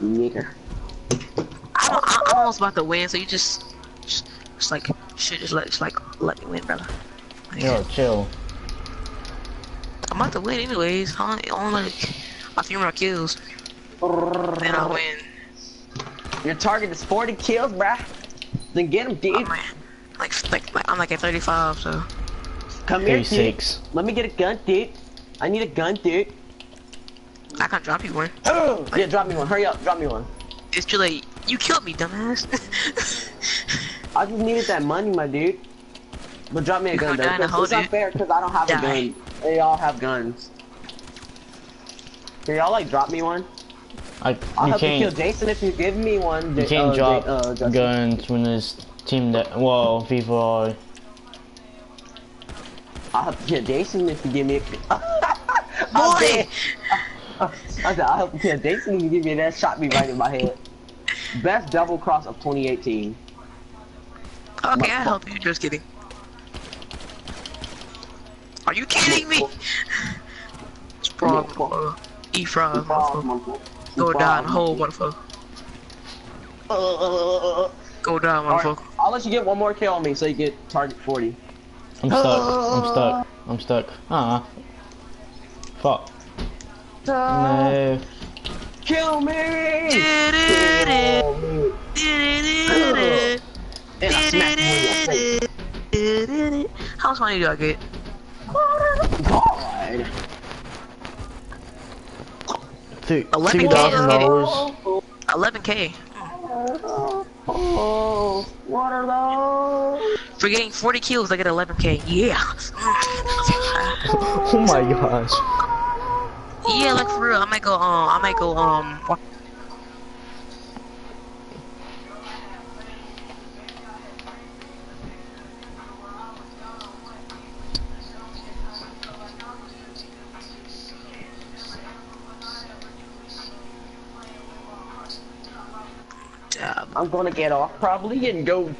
Nigger.
I'm, I'm I'm almost about to win, so you just, just, just like, should just let, just like, let me win, brother. Like,
Yo, chill.
I'm about to win anyways. Only, only like, a few more kills, then I'll win.
Your target is 40 kills, bruh. Then get him, dude.
Oh, I'm like, like, like, like, I'm like at 35, so.
Come here, dude.
36.
Let me get a gun, dude. I need a gun, dude.
I can't drop you one.
yeah, drop me one. Hurry up, drop me one.
It's too late. You killed me, dumbass.
I just needed that money, my dude. But drop me a
You
gun,
gonna
though.
die in a
'cause
hole,
It's not fair because I don't have
Die.
a gun. They all have guns. Can y'all like drop me one?
I,
I'll
you
help you kill Jason if you give me one.
you
J-
can't
uh, J-
drop
uh, Justin.
guns when there's team that, well, people are,
I'll help you kill Jason if you give me a.
Boy!
I said, I said, I'll help you kill Jason if you give me that. Shot me right in my head. Best double cross of 2018.
Okay, I'll help you. Just kidding. Are you kidding me? It's frog, motherfucker. Frog, motherfucker. Go down, hole, motherfucker.
Uh,
Go down,
Alright,
motherfucker.
I'll let you get one more kill on me so you get target 40.
I'm stuck, I'm stuck, I'm stuck. Ah. Fuck. No.
Kill me! Kill me! And I smack you in your face.
How much money do I get?
God.
Two
Eleven
two thousand dollars.
Oh,
11k.
oh, what are those?
For getting 40 kills, I get 11k. Yeah.
Oh my gosh.
yeah, like for real. I might go. Um, I might go. Um.
I'm gonna get off probably and go